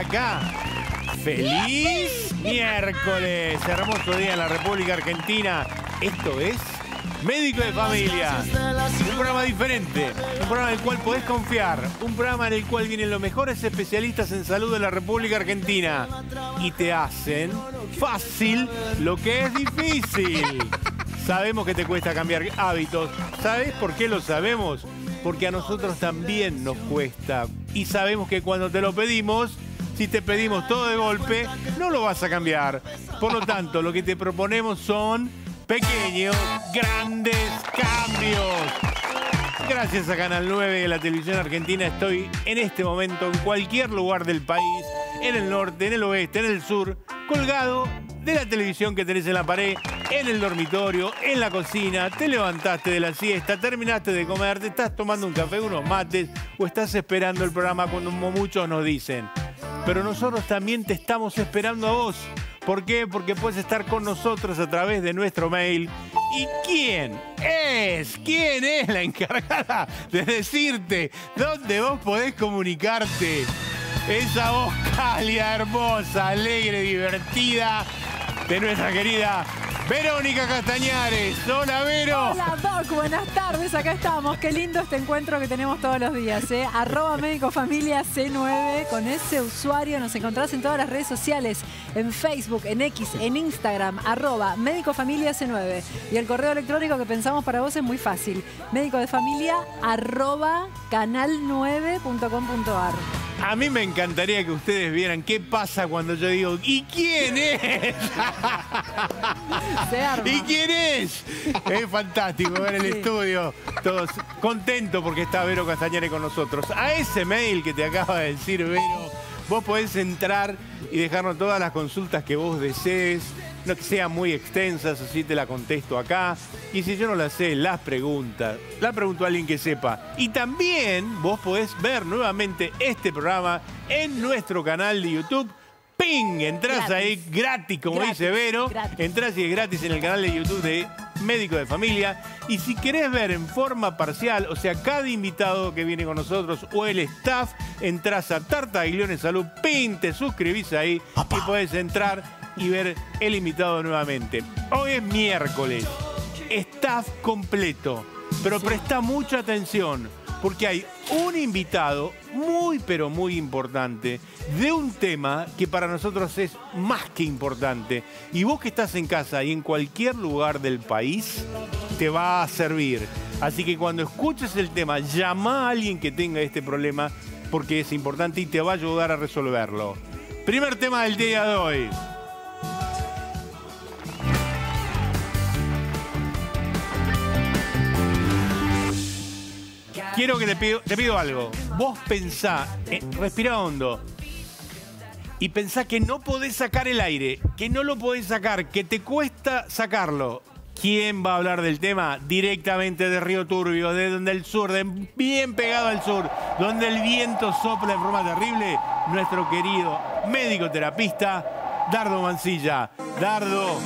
acá. ¡Feliz miércoles! Hermoso día en la República Argentina. Esto es Médico de Familia. Un programa diferente, un programa en el cual podés confiar, un programa en el cual vienen los mejores especialistas en salud de la República Argentina y te hacen fácil lo que es difícil. Sabemos que te cuesta cambiar hábitos. ¿Sabes por qué lo sabemos? Porque a nosotros también nos cuesta. Y sabemos que cuando te lo pedimos, si te pedimos todo de golpe, no lo vas a cambiar. Por lo tanto, lo que te proponemos son pequeños, grandes cambios. Gracias a Canal 9 de la televisión argentina estoy en este momento en cualquier lugar del país, en el norte, en el oeste, en el sur, colgado de la televisión que tenés en la pared, en el dormitorio, en la cocina, te levantaste de la siesta, terminaste de comer, te estás tomando un café, unos mates o estás esperando el programa cuando muchos nos dicen. Pero nosotros también te estamos esperando a vos. ¿Por qué? Porque puedes estar con nosotros a través de nuestro mail. ¿Y quién es? ¿Quién es la encargada de decirte dónde vos podés comunicarte? Esa voz cálida, hermosa, alegre, divertida de nuestra querida Verónica Castañares. Hola, Vero. Hola, Doc. Buenas tardes. Acá estamos. Qué lindo este encuentro que tenemos todos los días. ¿eh? Arroba Médico Familia C9. Con ese usuario nos encontrás en todas las redes sociales. En Facebook, en X, en Instagram. Arroba Médico Familia C9. Y el correo electrónico que pensamos para vos es muy fácil. Médico de familia arroba canal9.com.ar. A mí me encantaría que ustedes vieran qué pasa cuando yo digo, ¿y quién es? ¿Y quién es? Es fantástico ver el Sí. estudio. Todos contentos porque está Vero Castañare con nosotros. A ese mail que te acaba de decir Vero, vos podés entrar y dejarnos todas las consultas que vos desees. No que sean muy extensas, así te la contesto acá. Y si yo no las sé, las preguntas. La pregunto a alguien que sepa. Y también vos podés ver nuevamente este programa en nuestro canal de YouTube. ¡Ping! Entrás Gratis. ahí gratis, como Gratis, dice Vero. gratis. Entrás y es gratis en el canal de YouTube de Médico de Familia. Y si querés ver en forma parcial, o sea, cada invitado que viene con nosotros o el staff, entras a Tartaglione Salud, pin, te suscribís ahí y podés entrar y ver el invitado nuevamente. Hoy es miércoles, staff completo, pero presta mucha atención porque hay un invitado muy pero muy importante de un tema que para nosotros es más que importante. Y vos que estás en casa y en cualquier lugar del país, te va a servir. Así que cuando escuches el tema, llama a alguien que tenga este problema porque es importante y te va a ayudar a resolverlo. Primer tema del día de hoy. Quiero que te pido, te pido algo. Vos pensá, eh, respira hondo. Y pensá que no podés sacar el aire, que no lo podés sacar, que te cuesta sacarlo. ¿Quién va a hablar del tema? Directamente de Río Turbio, de donde el sur, de bien pegado al sur, donde el viento sopla en forma terrible, nuestro querido médico terapista, Dardo Mancilla. Dardo,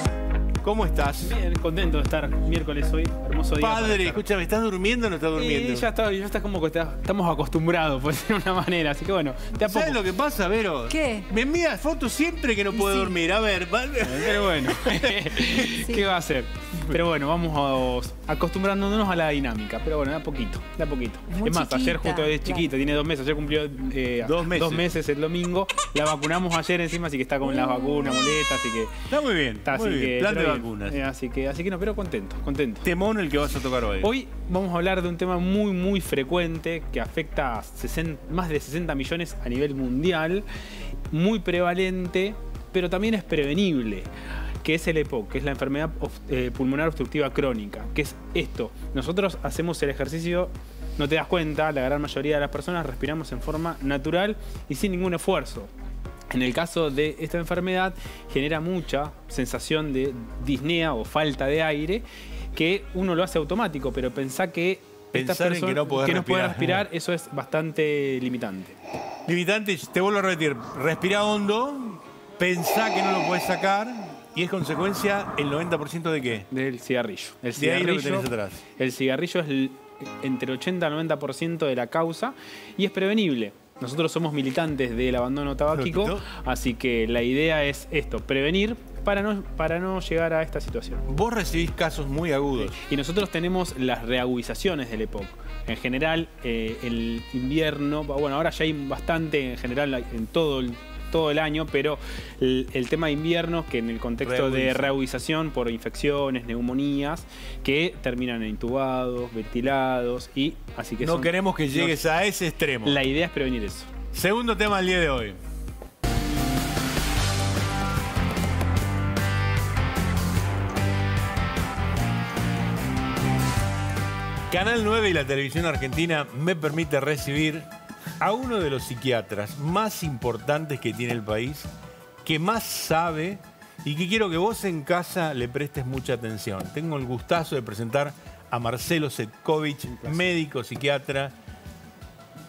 ¿cómo estás? Bien, contento de estar miércoles hoy, hermoso día. Padre, escúchame, ¿estás durmiendo o no estás durmiendo? Y ya está, ya está como que está- estamos acostumbrados, por decirlo de una manera. Así que bueno. ¿Sabes lo que pasa, Vero? ¿Qué? Me envías fotos siempre que no puedo Sí. dormir. A ver, va- Pero bueno, ¿qué va a hacer? Pero bueno, vamos a- acostumbrándonos a la dinámica. Pero bueno, de a poquito, de a poquito. Es muy es más, ayer justo es claro. chiquita, tiene dos meses. Ayer cumplió eh, Dos meses. el domingo. La vacunamos ayer encima, así que está con la vacuna, molesta, así que. Está muy bien. Está, muy así bien. que Plan de pero bien. Vacunas. Eh, así que, así que no, pero contento, contento. Temón el que vas a tocar hoy. Hoy vamos a hablar de un tema muy, muy frecuente que afecta a 60 más de 60 millones a nivel mundial, muy prevalente, pero también es prevenible, que es el EPOC, que es la enfermedad eh, pulmonar obstructiva crónica, que es esto. Nosotros hacemos el ejercicio, no te das cuenta, la gran mayoría de las personas respiramos en forma natural y sin ningún esfuerzo. En el caso de esta enfermedad genera mucha sensación de disnea o falta de aire que uno lo hace automático, pero pensá que estas Pensar en que no podés pueden respirar. respirar, eso es bastante limitante. Limitante, te vuelvo a repetir. Respira hondo, pensá que no lo puedes sacar y es consecuencia el 90% de qué? Del cigarrillo. El De ahí lo que cigarrillo, tenés atrás. el cigarrillo es el- entre 80 y 90% de la causa y es prevenible. Nosotros somos militantes del abandono tabáquico, así que la idea es esto, prevenir para no, para no llegar a esta situación. Vos recibís casos muy agudos. Y nosotros tenemos las reagudizaciones del EPOC. En general, eh, el invierno, bueno, ahora ya hay bastante en general en todo el, todo el año, pero el, el tema de invierno, que en el contexto de reagudización por infecciones, neumonías, que terminan en intubados, ventilados, y así que No son- queremos que llegues a ese extremo. La idea es prevenir eso. Segundo tema del día de hoy. Canal 9 y la televisión argentina me permite recibir a uno de los psiquiatras más importantes que tiene el país, que más sabe y que quiero que vos en casa le prestes mucha atención. Tengo el gustazo de presentar a Marcelo Setkovich, médico psiquiatra,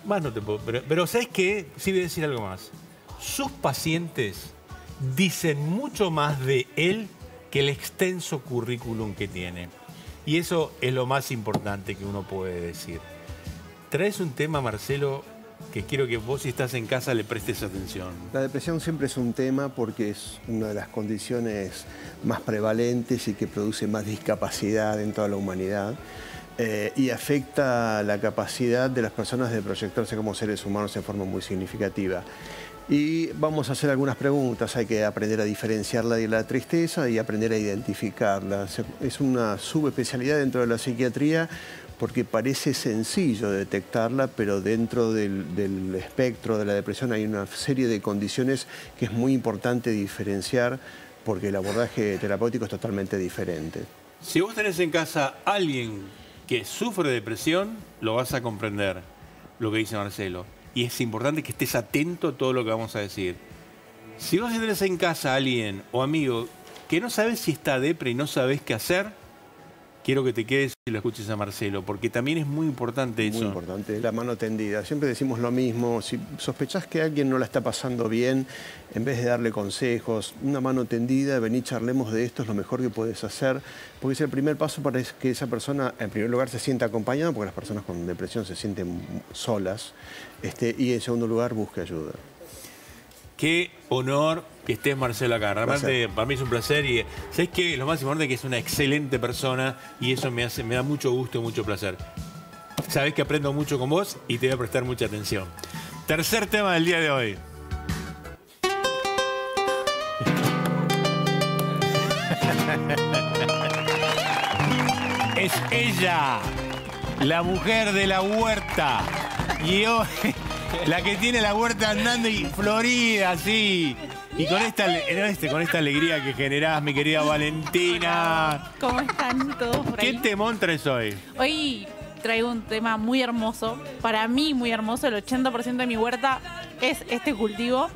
más no te puedo. Pero, pero ¿sabes qué? Sí voy a decir algo más. Sus pacientes dicen mucho más de él que el extenso currículum que tiene. Y eso es lo más importante que uno puede decir. Traes un tema, Marcelo, quiero que vos si estás en casa le prestes atención. La depresión siempre es un tema porque es una de las condiciones más prevalentes y que produce más discapacidad en toda la humanidad eh, y afecta la capacidad de las personas de proyectarse como seres humanos en forma muy significativa. Y vamos a hacer algunas preguntas, hay que aprender a diferenciarla de la tristeza y aprender a identificarla. Es una subespecialidad dentro de la psiquiatría porque parece sencillo detectarla, pero dentro del, espectro de la depresión hay una serie de condiciones que es muy importante diferenciar porque el abordaje terapéutico es totalmente diferente. Si vos tenés en casa a alguien que sufre depresión, lo vas a comprender, lo que dice Marcelo. Y es importante que estés atento a todo lo que vamos a decir. Si vos tenés en casa a alguien o amigo que no sabes si está depre y no sabes qué hacer, quiero que te quedes y lo escuches a Marcelo, porque también es muy importante eso. Muy importante, la mano tendida. Siempre decimos lo mismo, si sospechás que alguien no la está pasando bien, en vez de darle consejos, una mano tendida, vení, charlemos de esto, es lo mejor que puedes hacer, porque es el primer paso para que esa persona, en primer lugar, se sienta acompañada, porque las personas con depresión se sienten solas, este, y en segundo lugar, busque ayuda. Qué honor que estés Marcelo acá. Realmente para mí es un placer y sabes que lo más importante es que es una excelente persona y eso me hace, me da mucho gusto y mucho placer. Sabes que aprendo mucho con vos y te voy a prestar mucha atención. Tercer tema del día de hoy. es ella, la mujer de la huerta. Y hoy, la que tiene la huerta andando y florida, así. Y con esta, con esta alegría que generás, mi querida Valentina. ¿Cómo están todos por ¿Qué ahí? temón traes hoy? Hoy traigo un tema muy hermoso. Para mí, muy hermoso. El 80% de mi huerta es este cultivo.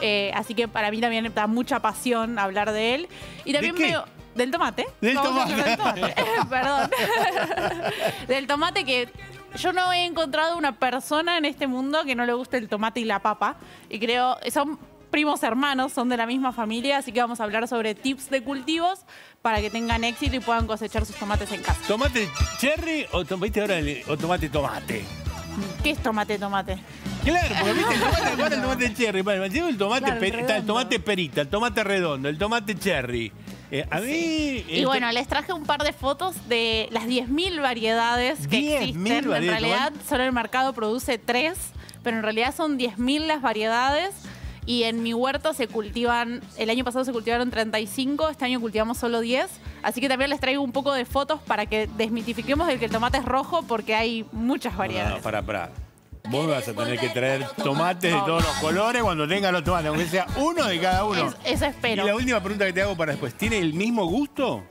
Eh, así que para mí también da mucha pasión hablar de él. Y también qué? veo. Del tomate. Del tomate. del tomate. Perdón. del tomate que yo no he encontrado una persona en este mundo que no le guste el tomate y la papa. Y creo, son primos hermanos, son de la misma familia, así que vamos a hablar sobre tips de cultivos para que tengan éxito y puedan cosechar sus tomates en casa. ¿Tomate cherry o, tom- ¿viste ahora el- o tomate tomate? ¿Qué es tomate tomate? Claro, porque viste el tomate, el tomate cherry. Bueno, el tomate, Claro, el está tomate perita, el tomate redondo, el tomate cherry. Eh, a mí. Y el bueno, les traje un par de fotos de las 10.000 variedades que 10.000 existen. En realidad, solo el mercado produce tres, pero en realidad son 10.000 las variedades. Y en mi huerto se cultivan, el año pasado se cultivaron 35, este año cultivamos solo 10. Así que también les traigo un poco de fotos para que desmitifiquemos el que el tomate es rojo porque hay muchas No, variedades. no, para, para. Vos vas a tener que traer tomates de todos los colores cuando tengas los tomates, aunque sea uno de cada uno. Es- eso espero. Y la última pregunta que te hago para después, ¿tiene el mismo gusto?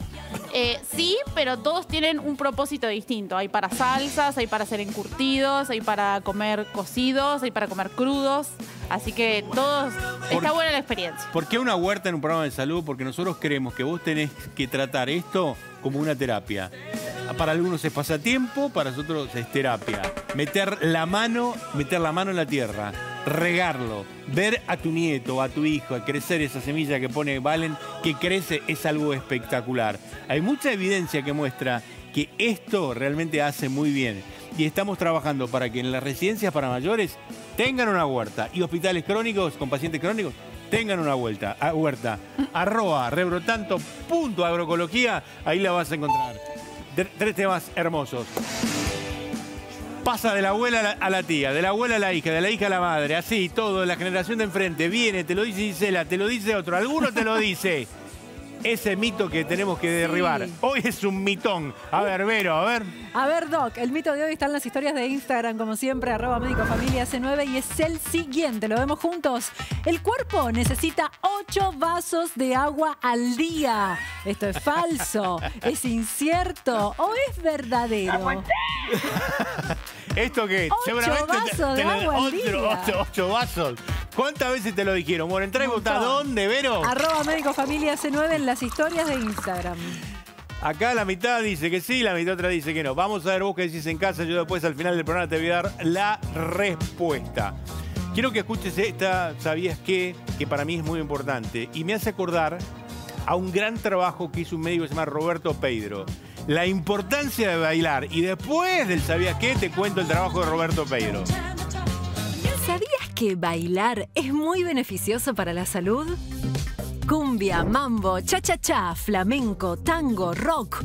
Eh, sí, pero todos tienen un propósito distinto. Hay para salsas, hay para hacer encurtidos, hay para comer cocidos, hay para comer crudos. Así que todos. Está buena la experiencia. ¿Por qué una huerta en un programa de salud? Porque nosotros creemos que vos tenés que tratar esto como una terapia. Para algunos es pasatiempo, para nosotros es terapia. Meter la mano, meter la mano en la tierra, regarlo, ver a tu nieto, a tu hijo, a crecer esa semilla que pone Valen, que crece, es algo espectacular. Hay mucha evidencia que muestra que esto realmente hace muy bien. Y estamos trabajando para que en las residencias para mayores tengan una huerta. Y hospitales crónicos con pacientes crónicos, tengan una vuelta, huerta. Arroba rebrotanto.agroecología, ahí la vas a encontrar. Tre- Tres temas hermosos. Pasa de la abuela a la, a la tía, de la abuela a la hija, de la hija a la madre, así, todo, la generación de enfrente. Viene, te lo dice Gisela, te lo dice otro, alguno te lo dice. Ese mito que tenemos que derribar. Sí. Hoy es un mitón. A ver, Vero, a ver. A ver, Doc, el mito de hoy está en las historias de Instagram, como siempre, arroba médico familia C9, y es el siguiente, lo vemos juntos. El cuerpo necesita 8 vasos de agua al día. Esto es falso, es incierto o es verdadero. ¿Esto qué? Ocho vasos de agua al otro- día. ocho- ocho vasos. ¿Cuántas veces te lo dijeron? Bueno, entra y votá. ¿Dónde, Vero? Arroba médico familia C9 en las historias de Instagram. Acá la mitad dice que sí, la mitad otra dice que no. Vamos a ver vos qué decís en casa. Yo después al final del programa te voy a dar la respuesta. Quiero que escuches esta, ¿sabías qué? Que para mí es muy importante. Y me hace acordar a un gran trabajo que hizo un médico que se llama Roberto Pedro. La importancia de bailar. Y después del ¿sabías qué? Te cuento el trabajo de Roberto Pedro. ¿Sabías que bailar es muy beneficioso para la salud? Cumbia, mambo, cha-cha-cha, flamenco, tango, rock.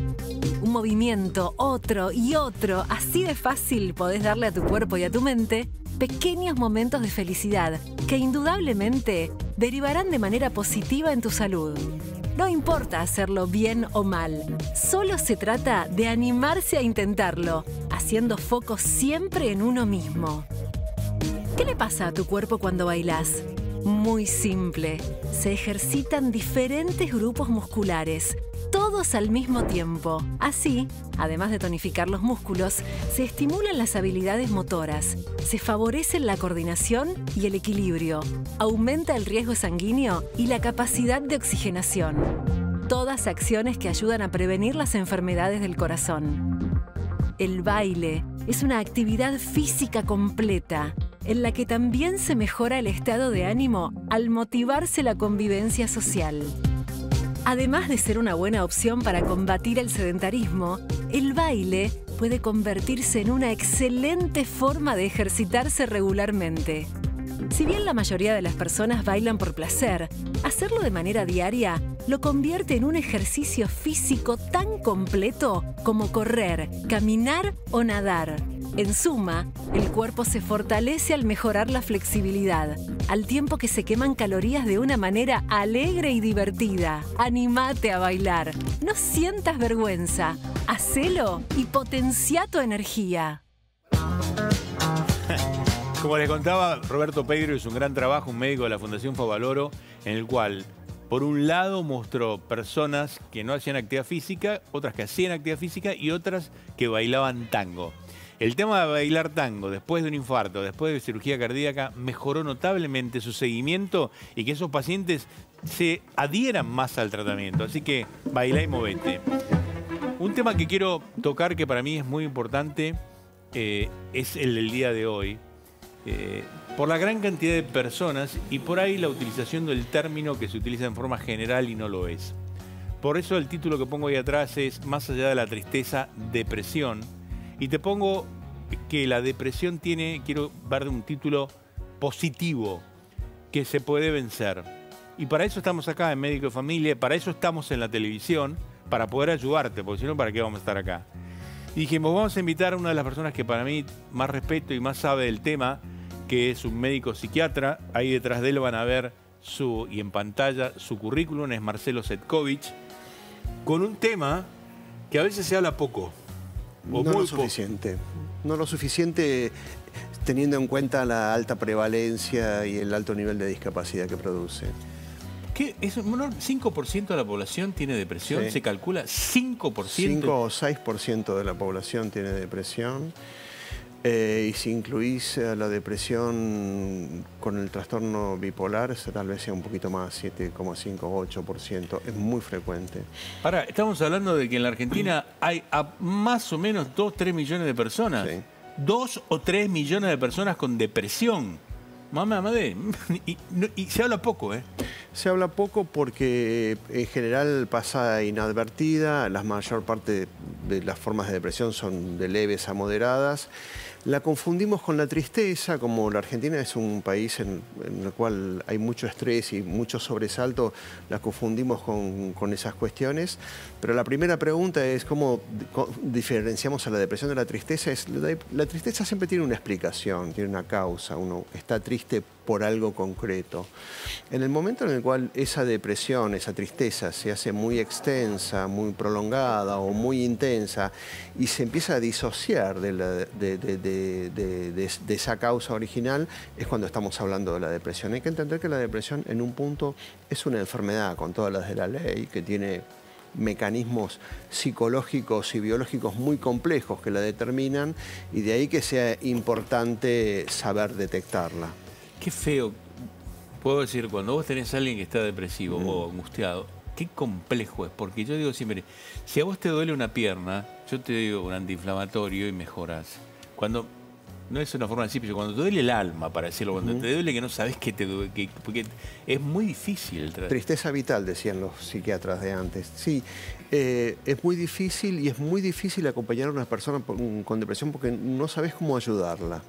Un movimiento, otro y otro. Así de fácil podés darle a tu cuerpo y a tu mente pequeños momentos de felicidad que indudablemente derivarán de manera positiva en tu salud. No importa hacerlo bien o mal, solo se trata de animarse a intentarlo, haciendo foco siempre en uno mismo. ¿Qué le pasa a tu cuerpo cuando bailas? Muy simple. Se ejercitan diferentes grupos musculares, todos al mismo tiempo. Así, además de tonificar los músculos, se estimulan las habilidades motoras, se favorecen la coordinación y el equilibrio, aumenta el riesgo sanguíneo y la capacidad de oxigenación. Todas acciones que ayudan a prevenir las enfermedades del corazón. El baile es una actividad física completa en la que también se mejora el estado de ánimo al motivarse la convivencia social. Además de ser una buena opción para combatir el sedentarismo, el baile puede convertirse en una excelente forma de ejercitarse regularmente. Si bien la mayoría de las personas bailan por placer, hacerlo de manera diaria lo convierte en un ejercicio físico tan completo como correr, caminar o nadar. En suma, el cuerpo se fortalece al mejorar la flexibilidad, al tiempo que se queman calorías de una manera alegre y divertida. Animate a bailar, no sientas vergüenza, hacelo y potencia tu energía. Como les contaba, Roberto Pedro hizo un gran trabajo, un médico de la Fundación Favaloro, en el cual, por un lado, mostró personas que no hacían actividad física, otras que hacían actividad física y otras que bailaban tango. El tema de bailar tango después de un infarto, después de cirugía cardíaca, mejoró notablemente su seguimiento y que esos pacientes se adhieran más al tratamiento. Así que bailá y movete. Un tema que quiero tocar que para mí es muy importante eh, es el del día de hoy. Eh, por la gran cantidad de personas y por ahí la utilización del término que se utiliza en forma general y no lo es. Por eso el título que pongo ahí atrás es Más allá de la tristeza, depresión. Y te pongo que la depresión tiene, quiero de un título positivo, que se puede vencer. Y para eso estamos acá en Médico de Familia, para eso estamos en la televisión, para poder ayudarte, porque si no, ¿para qué vamos a estar acá? Y dijimos, vamos a invitar a una de las personas que para mí más respeto y más sabe del tema, que es un médico psiquiatra. Ahí detrás de él van a ver su, y en pantalla su currículum, es Marcelo Setkovich, con un tema que a veces se habla poco. O no muy lo poco. suficiente. No lo suficiente teniendo en cuenta la alta prevalencia y el alto nivel de discapacidad que produce. ¿Qué? ¿Es un menor? ¿5% de la población tiene depresión? Sí. ¿Se calcula? ¿5%? 5 o 6% de la población tiene depresión. Eh, y si incluís a la depresión con el trastorno bipolar, tal vez sea un poquito más, 7,5 o 8%. Es muy frecuente. Ahora, estamos hablando de que en la Argentina hay a más o menos 2, 3 millones de personas. Sí. 2 o 3 millones de personas con depresión. Mamá, madre. Y, y se habla poco, ¿eh? Se habla poco porque en general pasa inadvertida, la mayor parte de las formas de depresión son de leves a moderadas, La confundimos con la tristeza, como la Argentina es un país en, el cual hay mucho estrés y mucho sobresalto, la confundimos con, con esas cuestiones. Pero la primera pregunta es cómo diferenciamos a la depresión de la tristeza. La tristeza siempre tiene una explicación, tiene una causa, uno está triste por algo concreto. En el momento en el cual esa depresión, esa tristeza se hace muy extensa, muy prolongada o muy intensa y se empieza a disociar de, esa causa original, es cuando estamos hablando de la depresión. Hay que entender que la depresión en un punto es una enfermedad con todas las de la ley, que tiene mecanismos psicológicos y biológicos muy complejos que la determinan y de ahí que sea importante saber detectarla. Qué feo. Puedo decir, cuando vos tenés a alguien que está depresivo o angustiado, qué complejo es. Porque yo digo siempre, si a vos te duele una pierna, yo te digo un antiinflamatorio y mejoras. Cuando, no es una forma de decir, pero cuando te duele el alma, para decirlo, cuando te duele que no sabes que te duele, que- porque es muy difícil. Tristeza vital, decían los psiquiatras de antes. Sí, eh, es muy difícil y es muy difícil acompañar a una persona con depresión porque no sabes cómo ayudarla.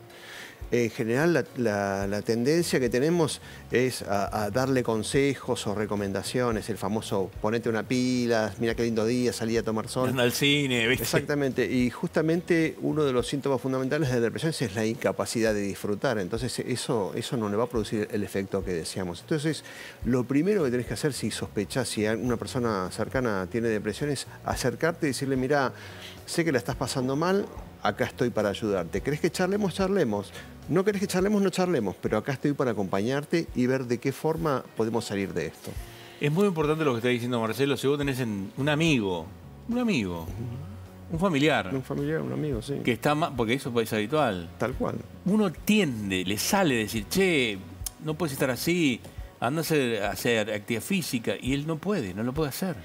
En general, la, la- la tendencia que tenemos es a, a darle consejos o recomendaciones, el famoso ponete una pila, mira qué lindo día, salí a tomar sol. Anda al cine, ¿viste? Exactamente, y justamente uno de los síntomas fundamentales de la depresión es la incapacidad de disfrutar, entonces eso, eso no le va a producir el efecto que deseamos. Entonces, lo primero que tenés que hacer si sospechás, si una persona cercana tiene depresión, es acercarte y decirle, mira, sé que la estás pasando mal, acá estoy para ayudarte. ¿Querés que charlemos? Charlemos. No querés que charlemos, no charlemos, pero acá estoy para acompañarte y ver de qué forma podemos salir de esto. Es muy importante lo que está diciendo Marcelo. Si vos tenés en- un amigo, un amigo, un familiar, Un familiar, un amigo, sí. que está mal, porque eso es habitual. Tal cual. Uno tiende, le sale decir, che, no puedes estar así, anda a hacer, a hacer actividad física, y él no puede, no lo puede hacer.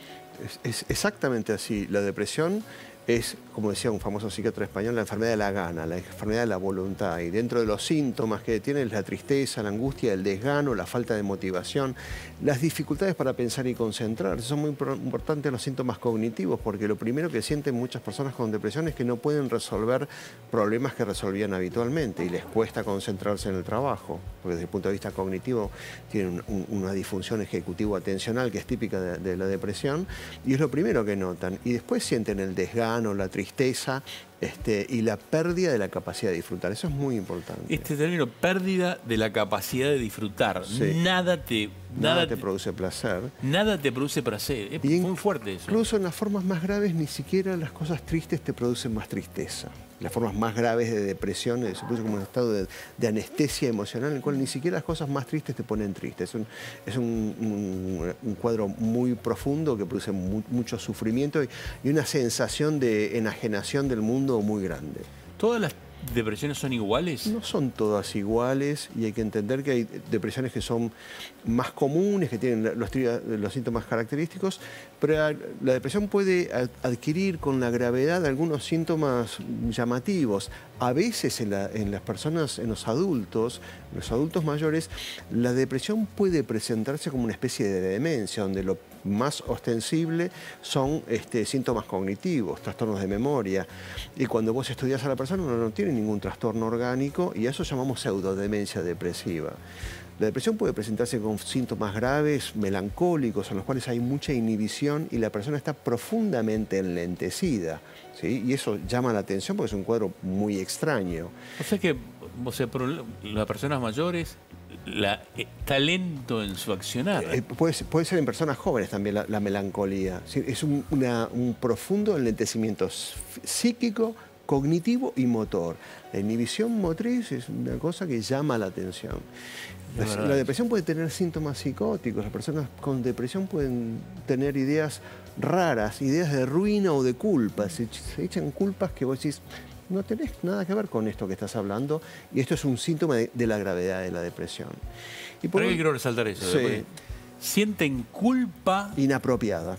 Es, es exactamente así. La depresión es, como decía un famoso psiquiatra español, la enfermedad de la gana, la enfermedad de la voluntad. Y dentro de los síntomas que tiene es la tristeza, la angustia, el desgano, la falta de motivación, las dificultades para pensar y concentrarse. Son muy importantes los síntomas cognitivos porque lo primero que sienten muchas personas con depresión es que no pueden resolver problemas que resolvían habitualmente y les cuesta concentrarse en el trabajo. Porque desde el punto de vista cognitivo tienen un- una disfunción ejecutivo-atencional que es típica de, de la depresión y es lo primero que notan. Y después sienten el desgano, la tristeza este, y la pérdida de la capacidad de disfrutar. Eso es muy importante. Este término, pérdida de la capacidad de disfrutar. Sí. Nada te, Nada, nada te te, produce placer. nada te produce placer. Es Y muy fuerte eso. Incluso en las formas más graves, ni siquiera las cosas tristes te producen más tristeza. Las formas más graves de depresión se produce como un estado de, anestesia emocional en el cual ni siquiera las cosas más tristes te ponen triste. Es un, es un, cuadro muy profundo que produce mu- mucho sufrimiento y, una sensación de enajenación del mundo muy grande. ¿Todas las depresiones son iguales? No son todas iguales y hay que entender que hay depresiones que son más comunes, que tienen los, los síntomas característicos, pero la depresión puede ad- adquirir con la gravedad algunos síntomas llamativos. A veces en, la- en las personas, en los adultos, en los adultos mayores, la depresión puede presentarse como una especie de demencia, donde lo más ostensible son este, síntomas cognitivos, trastornos de memoria. Y cuando vos estudias a la persona, uno no tiene ningún trastorno orgánico y a eso llamamos pseudodemencia depresiva. La depresión puede presentarse con síntomas graves, melancólicos, en los cuales hay mucha inhibición y la persona está profundamente enlentecida. ¿sí? Y eso llama la atención porque es un cuadro muy extraño. O sea que, o sea, las personas mayores, la, eh, talento en su accionar. Eh, puede, puede ser en personas jóvenes también la, la melancolía. Es un, una- un profundo enlentecimiento psíquico, cognitivo y motor. La inhibición motriz es una cosa que llama la atención. La, verdad. la depresión puede tener síntomas psicóticos. Las personas con depresión pueden tener ideas raras, ideas de ruina o de culpa. Se, se echan culpas que vos decís, no tenés nada que ver con esto que estás hablando. Y esto es un síntoma de, de la gravedad de la depresión. Y Por un- quiero resaltar eso. Sí. Sienten culpa. inapropiada.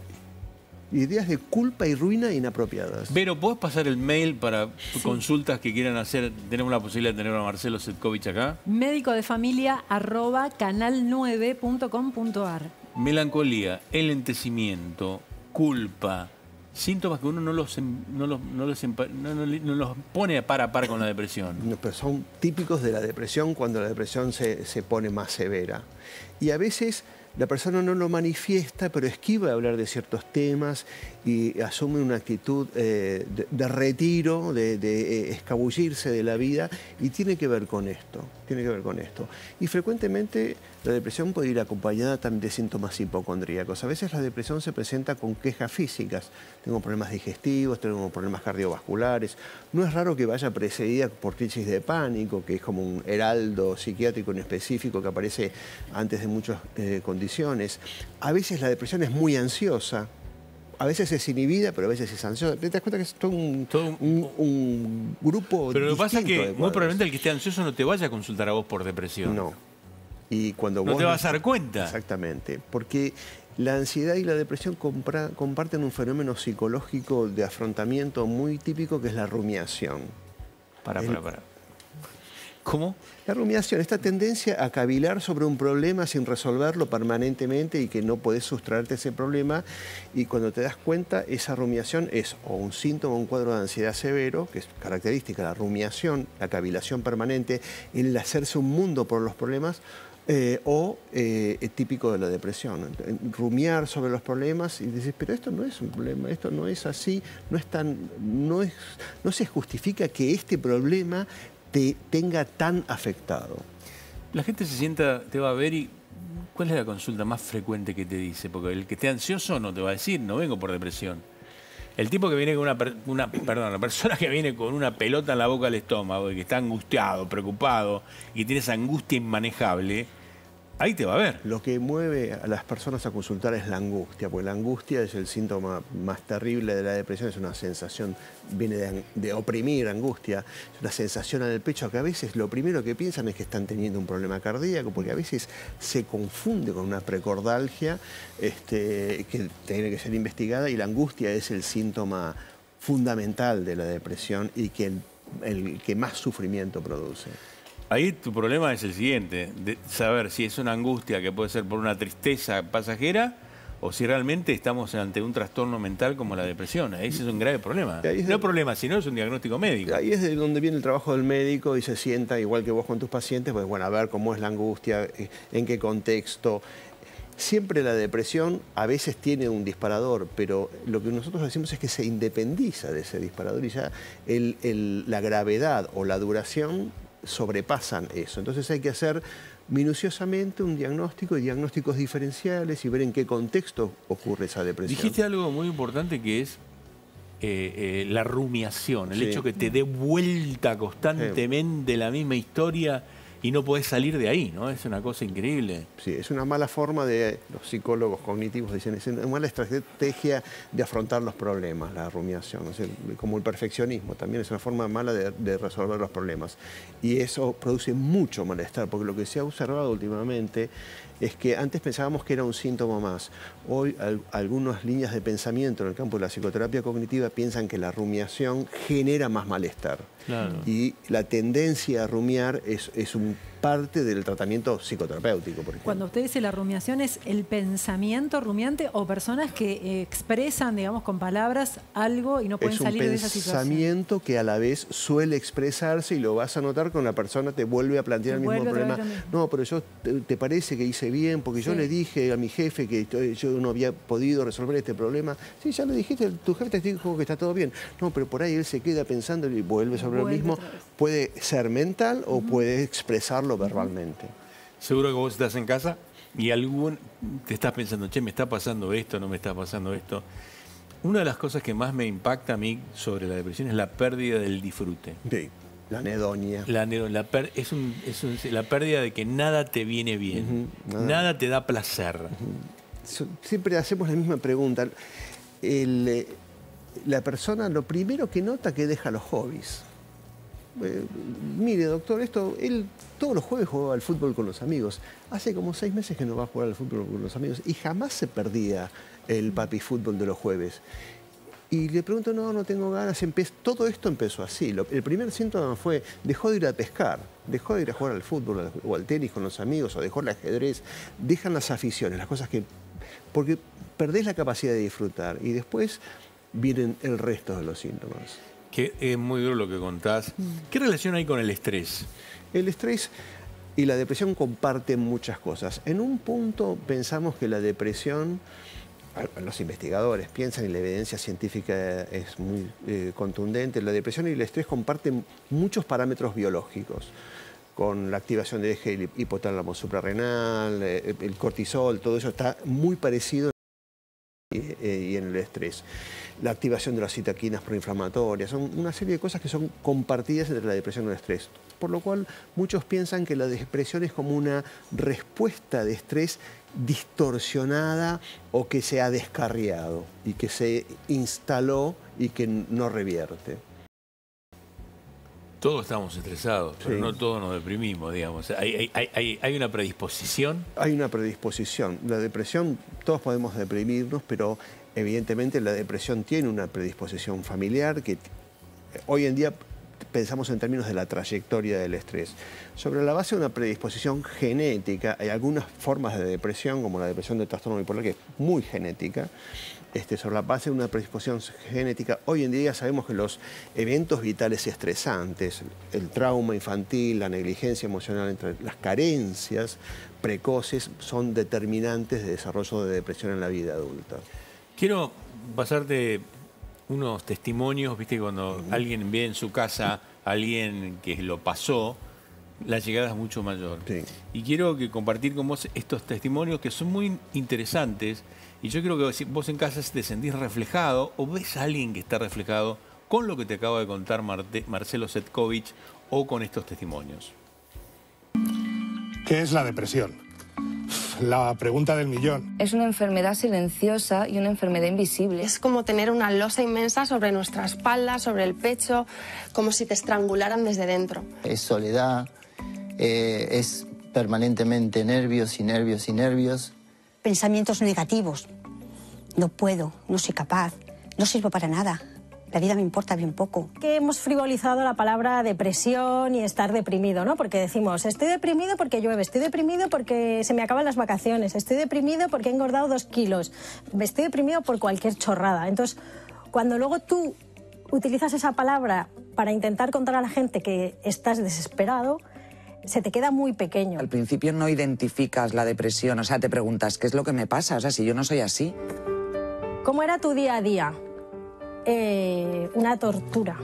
Ideas de culpa y ruina inapropiadas. Vero, ¿podés pasar el mail para consultas que quieran hacer? Tenemos la posibilidad de tener a Marcelo Setkovich acá. Médico de familia arroba canal9.com.ar. Melancolía, elentecimiento, culpa, síntomas que uno no los, em- no los, no los, empa- no- no- no los pone a par a par con la depresión. No, pero son típicos de la depresión cuando la depresión se, se pone más severa. Y a veces la persona no lo manifiesta, pero esquiva hablar de ciertos temas y asume una actitud eh, de, de retiro, de, de, eh, escabullirse de la vida, y tiene que ver con esto, tiene que ver con esto. Y frecuentemente la depresión puede ir acompañada también de síntomas hipocondríacos. A veces la depresión se presenta con quejas físicas. Tengo problemas digestivos, tengo problemas cardiovasculares. No es raro que vaya precedida por crisis de pánico, que es como un heraldo psiquiátrico en específico que aparece antes de muchas eh, condiciones. A veces la depresión es muy ansiosa. A veces es inhibida, pero a veces es ansiosa. ¿Te das cuenta que es todo un, Todo un- un- un grupo Pero lo que pasa es que muy probablemente el que esté ansioso no te vaya a consultar a vos por depresión. No. Y cuando No vos te vas a dar cuenta. Exactamente, porque la ansiedad y la depresión compra- comparten un fenómeno psicológico de afrontamiento muy típico que es la rumiación. Para, para, para. ¿Cómo? La rumiación, esta tendencia a cavilar sobre un problema sin resolverlo permanentemente y que no podés sustraerte ese problema y cuando te das cuenta esa rumiación es o un síntoma o un cuadro de ansiedad severo, que es característica de la rumiación, la cavilación permanente, el hacerse un mundo por los problemas, eh, o eh, típico de la depresión. Rumiar sobre los problemas y dices, pero esto no es un problema, esto no es así, no, es tan, no, es, no se justifica que este problema te tenga tan afectado. La gente se sienta, te va a ver y ¿cuál es la consulta más frecuente que te dice? Porque el que esté ansioso no te va a decir, no vengo por depresión. El tipo que viene con una, una perdón, la persona que viene con una pelota en la boca del estómago y que está angustiado, preocupado y tiene esa angustia inmanejable, ahí te va a ver. Lo que mueve a las personas a consultar es la angustia, porque la angustia es el síntoma más terrible de la depresión, es una sensación, viene de, oprimir angustia, es una sensación en el pecho que a veces lo primero que piensan es que están teniendo un problema cardíaco, porque a veces se confunde con una precordalgia este, que tiene que ser investigada y la angustia es el síntoma fundamental de la depresión y que el que más sufrimiento produce. Ahí tu problema es el siguiente, de saber si es una angustia que puede ser por una tristeza pasajera o si realmente estamos ante un trastorno mental como la depresión. Ese es un grave problema. No problema, sino es un diagnóstico médico. Ahí es de donde viene el trabajo del médico y se sienta igual que vos con tus pacientes, pues bueno, a ver cómo es la angustia, eh, en qué contexto. Siempre la depresión a veces tiene un disparador, pero lo que nosotros decimos es que se independiza de ese disparador y ya el- el- la gravedad o la duración sobrepasan eso. Entonces hay que hacer minuciosamente un diagnóstico y diagnósticos diferenciales y ver en qué contexto ocurre esa depresión. Dijiste algo muy importante que es eh, eh, la rumiación, el Sí. hecho que te dé vuelta constantemente la misma historia y no podés salir de ahí, ¿no? Es una cosa increíble. Sí, es una mala forma de, los psicólogos cognitivos dicen, es una mala estrategia de afrontar los problemas, la rumiación, o sea, como el perfeccionismo, también es una forma mala de, de resolver los problemas. Y eso produce mucho malestar, porque lo que se ha observado últimamente es que antes pensábamos que era un síntoma más. Hoy al- algunas líneas de pensamiento en el campo de la psicoterapia cognitiva piensan que la rumiación genera más malestar. Claro. Y la tendencia a rumiar es, es un parte del tratamiento psicoterapéutico, por ejemplo. Cuando usted dice la rumiación, ¿es el pensamiento rumiante o personas que eh, expresan, digamos, con palabras algo y no pueden es un salir de esa situación? pensamiento que a la vez suele expresarse y lo vas a notar cuando la persona te vuelve a plantear Te el mismo problema. lo mismo. No, pero yo te, te parece que hice bien porque yo le dije a mi jefe que to- yo no había podido resolver este problema. Sí, ya le dijiste, tu jefe te dijo que está todo bien. No, pero por ahí él se queda pensando y vuelve sobre Vuelve lo mismo. Puede ser mental o puede expresarlo verbalmente. Seguro que vos estás en casa y algún te estás pensando, che, me está pasando esto, no me está pasando esto. Una de las cosas que más me impacta a mí sobre la depresión es la pérdida del disfrute. Sí, la anedonia. La, nero- la per- es, un- es un- la pérdida de que nada te viene bien, nada. nada. te da placer. So- Siempre hacemos la misma pregunta. El, eh, la persona lo primero que nota que deja los hobbies. Eh, mire, doctor, esto, él todos los jueves jugaba al fútbol con los amigos. Hace como seis meses que no va a jugar al fútbol con los amigos y jamás se perdía el papi fútbol de los jueves. Y le pregunto, no, no tengo ganas. Todo esto empezó así. El primer síntoma fue, dejó de ir a pescar, dejó de ir a jugar al fútbol o al tenis con los amigos, o dejó el ajedrez. Dejan las aficiones, las cosas que... Porque perdés la capacidad de disfrutar. Y después vienen el resto de los síntomas. Que es muy duro lo que contás. ¿Qué relación hay con el estrés? El estrés y la depresión comparten muchas cosas. En un punto pensamos que la depresión, los investigadores piensan y la evidencia científica es muy eh, contundente, la depresión y el estrés comparten muchos parámetros biológicos con la activación del eje hipotálamo suprarrenal, eh, el cortisol, todo eso está muy parecido eh, y en el estrés. La activación de las citaquinas proinflamatorias, son una serie de cosas que son compartidas entre la depresión y el estrés. Por lo cual muchos piensan que la depresión es como una respuesta de estrés distorsionada o que se ha descarriado y que se instaló y que no revierte. Todos estamos estresados, pero Sí. no todos nos deprimimos, digamos. ¿Hay, hay- hay- hay- hay una predisposición? Hay una predisposición. La depresión, todos podemos deprimirnos, pero evidentemente la depresión tiene una predisposición familiar que eh, hoy en día pensamos en términos de la trayectoria del estrés. Sobre la base de una predisposición genética, hay algunas formas de depresión, como la depresión de trastorno bipolar, que es muy genética. Este, sobre la base de una predisposición genética, hoy en día sabemos que los eventos vitales estresantes, el trauma infantil, la negligencia emocional, entre las carencias precoces, son determinantes de desarrollo de depresión en la vida adulta. Quiero pasarte unos testimonios, viste, cuando alguien ve en su casa a alguien que lo pasó, la llegada es mucho mayor. Sí. Y quiero que compartir con vos estos testimonios que son muy interesantes y yo creo que si vos en casa te sentís reflejado o ves a alguien que está reflejado con lo que te acaba de contar Marte- Marcelo Setkovich o con estos testimonios. ¿Qué es la depresión? La pregunta del millón. Es una enfermedad silenciosa y una enfermedad invisible. Es como tener una losa inmensa sobre nuestra espalda, sobre el pecho, como si te estrangularan desde dentro. es soledad, eh, es permanentemente nervios y nervios y nervios. Pensamientos negativos. No puedo, no soy capaz, no sirvo para nada. La vida me importa bien poco. que hemos frivolizado la palabra depresión y estar deprimido, ¿no? Porque decimos, estoy deprimido porque llueve, estoy deprimido porque se me acaban las vacaciones, estoy deprimido porque he engordado dos kilos, estoy deprimido por cualquier chorrada. Entonces, cuando luego tú utilizas esa palabra para intentar contar a la gente que estás desesperado, se te queda muy pequeño. Al principio no identificas la depresión, o sea, te preguntas, ¿qué es lo que me pasa? O sea, si yo no soy así. ¿Cómo era tu día a día? Eh, una tortura.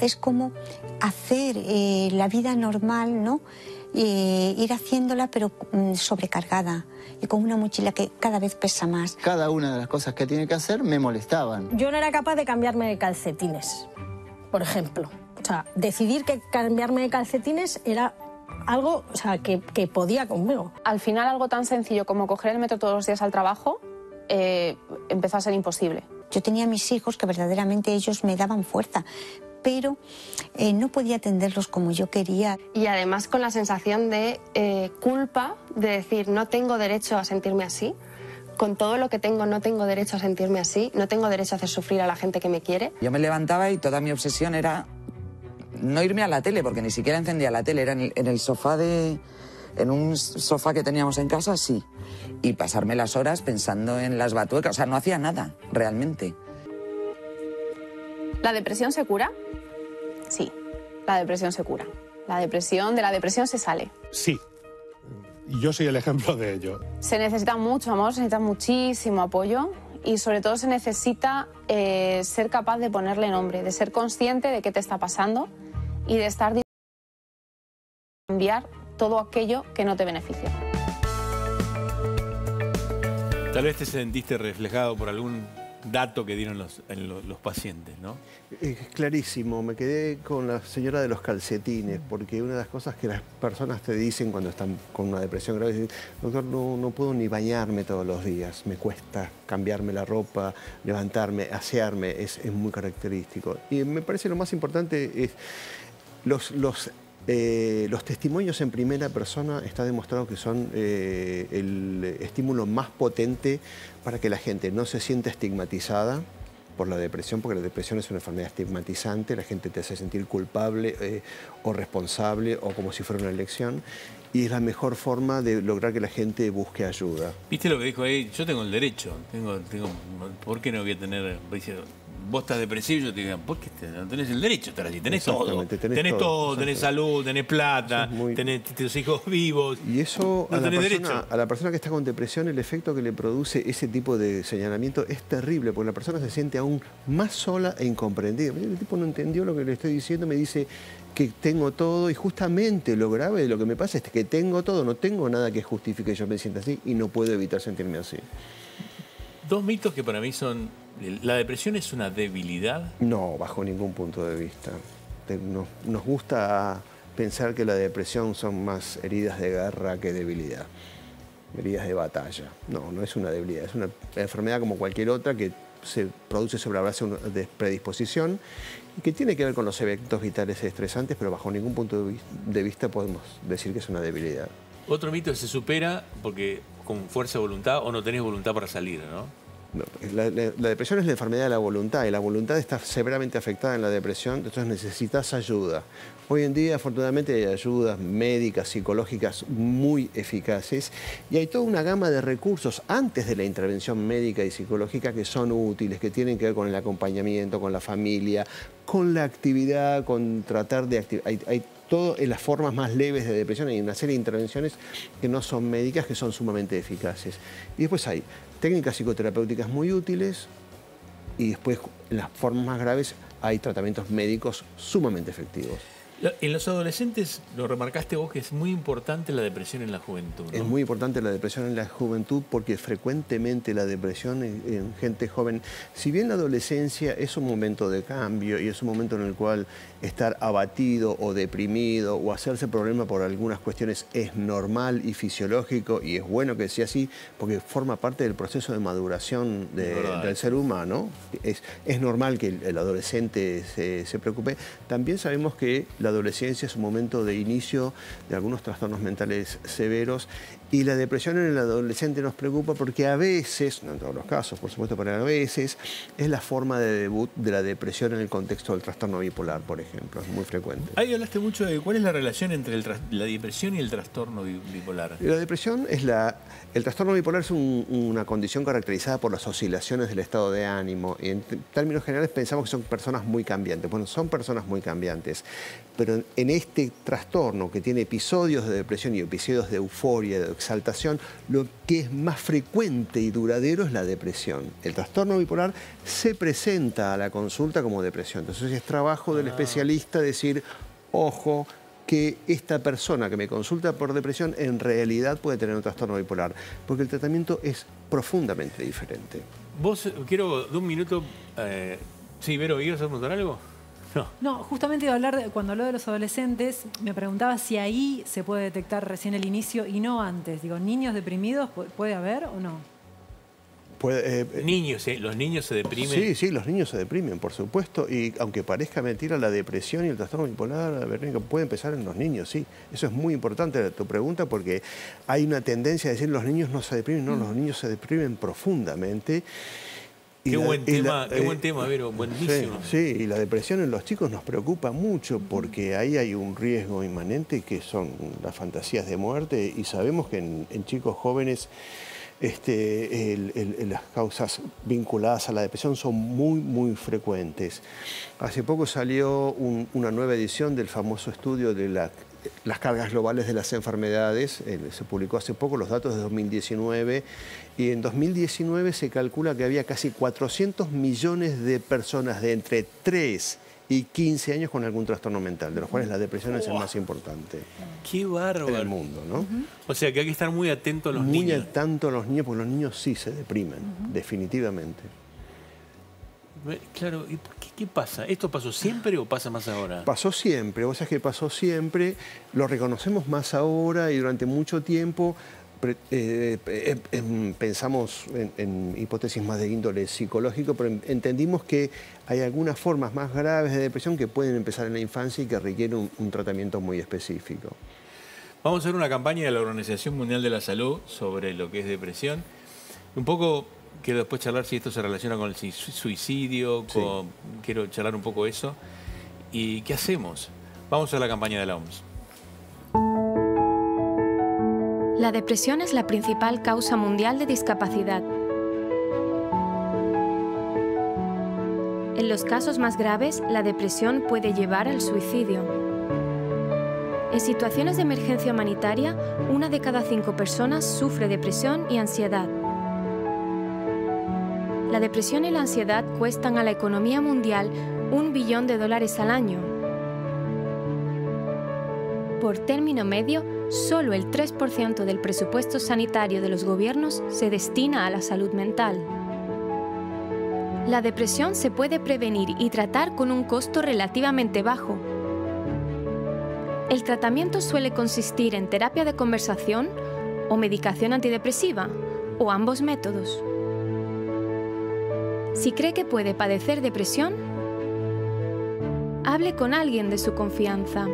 Es como hacer eh, la vida normal, ¿no? Eh, ir haciéndola pero mm, sobrecargada y con una mochila que cada vez pesa más. Cada una de las cosas que tiene que hacer me molestaban. Yo no era capaz de cambiarme de calcetines, por ejemplo. O sea, decidir que cambiarme de calcetines era algo o sea, que, que podía conmigo. Al final, algo tan sencillo como coger el metro todos los días al trabajo eh, empezó a ser imposible. Yo tenía mis hijos que verdaderamente ellos me daban fuerza, pero eh, no podía atenderlos como yo quería. Y además con la sensación de eh, culpa, de decir, no tengo derecho a sentirme así. Con todo lo que tengo, no tengo derecho a sentirme así. No tengo derecho a hacer sufrir a la gente que me quiere. Yo me levantaba y toda mi obsesión era no irme a la tele, porque ni siquiera encendía la tele, era en el, en el sofá de... En un sofá que teníamos en casa, sí. Y pasarme las horas pensando en las batuecas. O sea, no hacía nada, realmente. ¿La depresión se cura? Sí, la depresión se cura. La depresión, de la depresión se sale. Sí. Yo soy el ejemplo de ello. Se necesita mucho amor, se necesita muchísimo apoyo y sobre todo se necesita eh, ser capaz de ponerle nombre, de ser consciente de qué te está pasando y de estar dispuesto a cambiar todo aquello que no te beneficia. Tal vez te sentiste reflejado por algún dato que dieron los, en lo- los pacientes, ¿no? Es clarísimo, me quedé con la señora de los calcetines, porque una de las cosas que las personas te dicen cuando están con una depresión grave es, doctor, no, no puedo ni bañarme todos los días, me cuesta cambiarme la ropa, levantarme, asearme, es, es muy característico. Y me parece lo más importante es los, los, eh, los testimonios en primera persona está demostrado que son eh, el estímulo más potente para que la gente no se sienta estigmatizada, por la depresión, porque la depresión es una enfermedad estigmatizante, la gente te hace sentir culpable eh, o responsable o como si fuera una elección, y es la mejor forma de lograr que la gente busque ayuda. ¿Viste lo que dijo ahí? Yo tengo el derecho, tengo, tengo, ¿por qué no voy a tener... Vos estás depresivo yo te digo, ¿por qué no tenés el derecho de estar así? Tenés todo. Tenés, tenés todo, tenés salud, tenés plata, tenés tus hijos vivos. Y eso No a, la tenés persona, derecho. a la persona que está con depresión, el efecto que le produce ese tipo de señalamiento es terrible, porque la persona se siente aún más sola e incomprendida. El tipo no entendió lo que le estoy diciendo, me dice que tengo todo y justamente lo grave de lo que me pasa es que tengo todo, no tengo nada que justifique que yo me sienta así y no puedo evitar sentirme así. Dos mitos que para mí son... La depresión es una debilidad. No, bajo ningún punto de vista. Nos, nos gusta pensar que la depresión son más heridas de guerra que debilidad, heridas de batalla. No, no es una debilidad, es una enfermedad como cualquier otra que se produce sobre la base de predisposición y que tiene que ver con los eventos vitales estresantes, pero bajo ningún punto de vis- de vista podemos decir que es una debilidad. Otro mito es que se supera porque con fuerza de voluntad o no tenés voluntad para salir, ¿no? La, depresión es la enfermedad de la voluntad y la voluntad está severamente afectada en la depresión, entonces necesitas ayuda. Hoy en día, afortunadamente, hay ayudas médicas, psicológicas muy eficaces y hay toda una gama de recursos antes de la intervención médica y psicológica que son útiles, que tienen que ver con el acompañamiento, con la familia, con la actividad, con tratar de activar. Hay, hay todo en las formas más leves de depresión, hay una serie de intervenciones que no son médicas, que son sumamente eficaces. Y después hay técnicas psicoterapéuticas muy útiles y después en las formas más graves hay tratamientos médicos sumamente efectivos. En los adolescentes, lo remarcaste vos, que es muy importante la depresión en la juventud. ¿no? Es muy importante la depresión en la juventud porque frecuentemente la depresión en, en gente joven, si bien la adolescencia es un momento de cambio y es un momento en el cual estar abatido o deprimido o hacerse problema por algunas cuestiones es normal y fisiológico y es bueno que sea así porque forma parte del proceso de maduración de- del ser humano. Es, es normal que el, el adolescente se, se preocupe. También sabemos que la adolescencia es un momento de inicio de algunos trastornos mentales severos y la depresión en el adolescente nos preocupa porque a veces, no en todos los casos, por supuesto, pero a veces es la forma de debut de la depresión en el contexto del trastorno bipolar, por ejemplo. Es muy frecuente. Ahí hablaste mucho de cuál es la relación entre el la depresión y el trastorno bi- bipolar. La depresión es la. El trastorno bipolar es un- una condición caracterizada por las oscilaciones del estado de ánimo. Y en términos generales pensamos que son personas muy cambiantes. Bueno, son personas muy cambiantes. Pero en- en este trastorno que tiene episodios de depresión y episodios de euforia, de exaltación, lo que es más frecuente y duradero es la depresión. El trastorno bipolar se presenta a la consulta como depresión. Entonces es trabajo del especialista decir, ojo, que esta persona que me consulta por depresión en realidad puede tener un trastorno bipolar, porque el tratamiento es profundamente diferente. Vos, eh, quiero de un minuto... eh, sí, Vero, ¿ibas a preguntar algo? No. No, justamente iba a hablar, de- cuando habló de los adolescentes, me preguntaba si ahí se puede detectar recién el inicio y no antes. Digo, ¿niños deprimidos pu- puede haber o no? Puede, eh, Niños, eh, los niños se deprimen. Sí, sí, los niños se deprimen, por supuesto, y aunque parezca mentira, la depresión y el trastorno bipolar Verónica, puede empezar en los niños, sí. Eso es muy importante tu pregunta porque hay una tendencia a decir los niños no se deprimen, no, los niños se deprimen profundamente. Qué la- buen tema, qué buen tema, Vero, buenísimo. Sí, y la depresión en los chicos nos preocupa mucho porque ahí hay un riesgo inmanente que son las fantasías de muerte y sabemos que en, en chicos jóvenes este, el- el- el- las causas vinculadas a la depresión son muy, muy frecuentes. Hace poco salió un- una nueva edición del famoso estudio de la- las cargas globales de las enfermedades. eh, se publicó hace poco los datos de 2019 y en 2019 se calcula que había casi 400 millones de personas de entre 3 y 15 años con algún trastorno mental, de los cuales la depresión es el más importante Qué bárbaro. en el mundo, ¿no? O sea que hay que estar muy atento a los Muy niños. al tanto a los niños, porque los niños sí se deprimen, definitivamente. Claro, ¿y por qué, qué pasa? ¿Esto pasó siempre o pasa más ahora? Pasó siempre, vos sabés que pasó siempre, lo reconocemos más ahora y durante mucho tiempo pre- eh, eh, em, pensamos en, en hipótesis más de índole psicológico, pero en- entendimos que hay algunas formas más graves de depresión que pueden empezar en la infancia y que requieren un, un tratamiento muy específico. Vamos a hacer una campaña de la Organización Mundial de la Salud sobre lo que es depresión. Un poco quiero después charlar si esto se relaciona con el suicidio, con- quiero charlar un poco eso. ¿Y qué hacemos? Vamos a la campaña de la OMS. La depresión es la principal causa mundial de discapacidad. En los casos más graves, la depresión puede llevar al suicidio. En situaciones de emergencia humanitaria, una de cada cinco personas sufre depresión y ansiedad. La depresión y la ansiedad cuestan a la economía mundial un billón de dólares al año. Por término medio, solo el 3% del presupuesto sanitario de los gobiernos se destina a la salud mental. La depresión se puede prevenir y tratar con un costo relativamente bajo. El tratamiento suele consistir en terapia de conversación o medicación antidepresiva, o ambos métodos. Si cree que puede padecer depresión, hable con alguien de su confianza.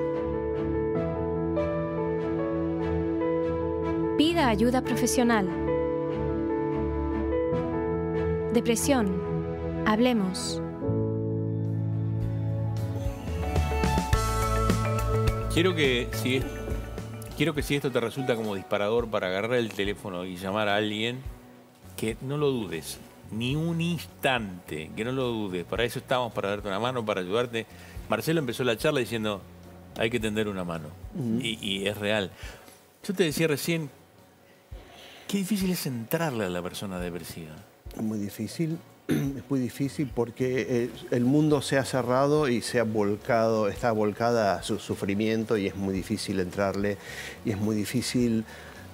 Pida ayuda profesional. Depresión. Hablemos. Quiero que si quiero que si esto te resulta como disparador para agarrar el teléfono y llamar a alguien, que no lo dudes, ni un instante, que no lo dudes. Para eso estamos, para darte una mano, para ayudarte. Marcelo empezó la charla diciendo, hay que tender una mano. Y, y es real. Yo te decía recién, qué difícil es entrarle a la persona depresiva. Es muy difícil, es muy difícil porque eh, el mundo se ha cerrado y se ha volcado, está volcada a su sufrimiento y es muy difícil entrarle y es muy difícil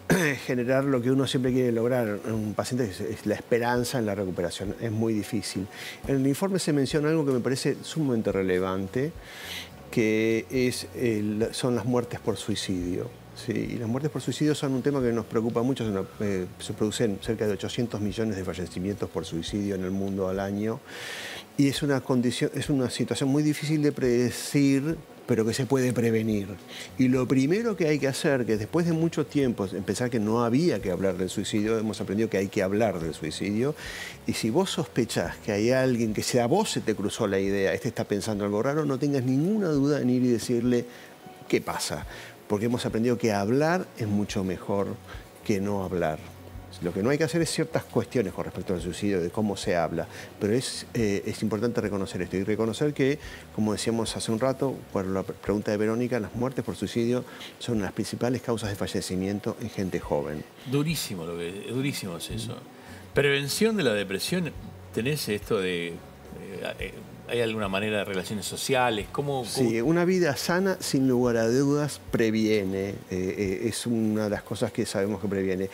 generar lo que uno siempre quiere lograr en un paciente, es, la esperanza en la recuperación, es muy difícil. En el informe se menciona algo que me parece sumamente relevante, que es son las muertes por suicidio. Sí, y las muertes por suicidio son un tema que nos preocupa mucho. una- eh, se producen cerca de 800 millones de fallecimientos por suicidio en el mundo al año. Y es una, condición, es una situación muy difícil de predecir, pero que se puede prevenir. Y lo primero que hay que hacer, que después de mucho tiempo, empezar que no había que hablar del suicidio, hemos aprendido que hay que hablar del suicidio. Y si vos sospechás que hay alguien que sea vos se te cruzó la idea, este está pensando algo raro, no tengas ninguna duda en ir y decirle qué pasa. Porque hemos aprendido que hablar es mucho mejor que no hablar. Lo que no hay que hacer es ciertas cuestiones con respecto al suicidio, de cómo se habla, pero es, eh, es importante reconocer esto y reconocer que, como decíamos hace un rato, por la pre- pregunta de Verónica, las muertes por suicidio son las principales causas de fallecimiento en gente joven. Durísimo, lo que, durísimo es eso. Prevención de la depresión, ¿tenés esto de... eh, eh, ¿Hay alguna manera de relaciones sociales? ¿Cómo, cómo- Sí, una vida sana, sin lugar a dudas, previene. eh, eh, es una de las cosas que sabemos que previene.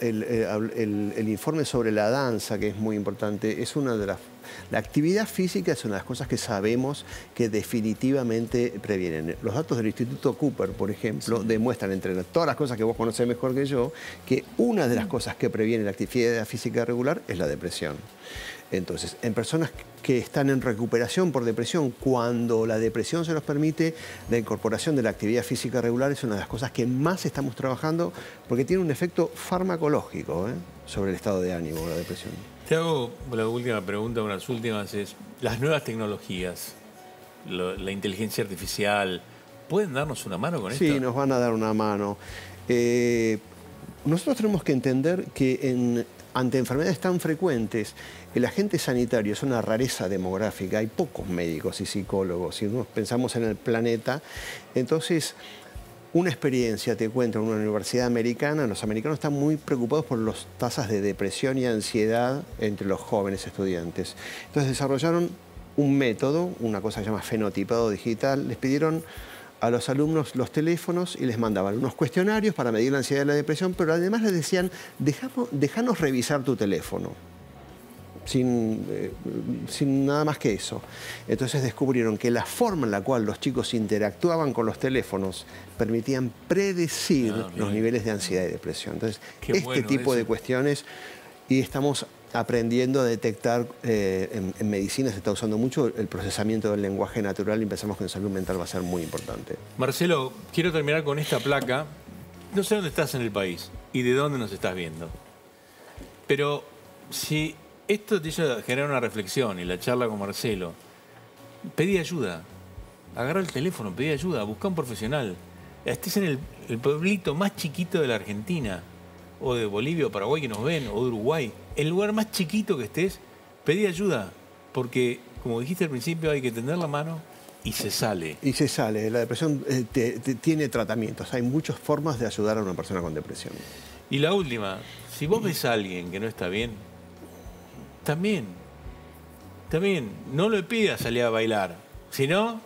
El, eh, el- el informe sobre la danza, que es muy importante, es una de las. La actividad física es una de las cosas que sabemos que definitivamente previenen. Los datos del Instituto Cooper, por ejemplo, demuestran, entre todas las cosas que vos conocés mejor que yo, que una de las cosas que previene la actividad física regular es la depresión. Entonces, en personas que están en recuperación por depresión, cuando la depresión se nos permite, la incorporación de la actividad física regular es una de las cosas que más estamos trabajando porque tiene un efecto farmacológico ¿eh? sobre el estado de ánimo, la depresión. Te hago la última pregunta, unas últimas, es, las nuevas tecnologías, lo- la inteligencia artificial, ¿pueden darnos una mano con Sí, esto? nos van a dar una mano. Eh, nosotros tenemos que entender que en- ante enfermedades tan frecuentes, el agente sanitario es una rareza demográfica. Hay pocos médicos y psicólogos. Si nos pensamos en el planeta, entonces una experiencia, te cuento, en una universidad americana, los americanos están muy preocupados por las tasas de depresión y ansiedad entre los jóvenes estudiantes. Entonces desarrollaron un método, una cosa que se llama fenotipado digital, les pidieron a los alumnos los teléfonos y les mandaban unos cuestionarios para medir la ansiedad y la depresión, pero además les decían, "Dejamo- déjanos revisar tu teléfono sin, eh, sin nada más que eso. Entonces descubrieron que la forma en la cual los chicos interactuaban con los teléfonos permitían predecir Ah, los niveles de ansiedad y depresión. Entonces, Qué este bueno tipo eso. de cuestiones y estamos aprendiendo a detectar, eh, en, en medicina se está usando mucho el procesamiento del lenguaje natural y pensamos que en salud mental va a ser muy importante. Marcelo, quiero terminar con esta placa. No sé dónde estás en el país y de dónde nos estás viendo. Pero si esto te hizo generar una reflexión y la charla con Marcelo, pedí ayuda. Agarra el teléfono, pedí ayuda, busca un profesional. Estés en el, el pueblito más chiquito de la Argentina, o de Bolivia o Paraguay que nos ven, o de Uruguay. El lugar más chiquito que estés, pedí ayuda. Porque, como dijiste al principio, hay que tender la mano y se sale. Y se sale. La depresión eh, te- te- tiene tratamientos. Hay muchas formas de ayudar a una persona con depresión. Y la última, si vos ves a alguien que no está bien, también, también, no le pidas salir a bailar. Si no,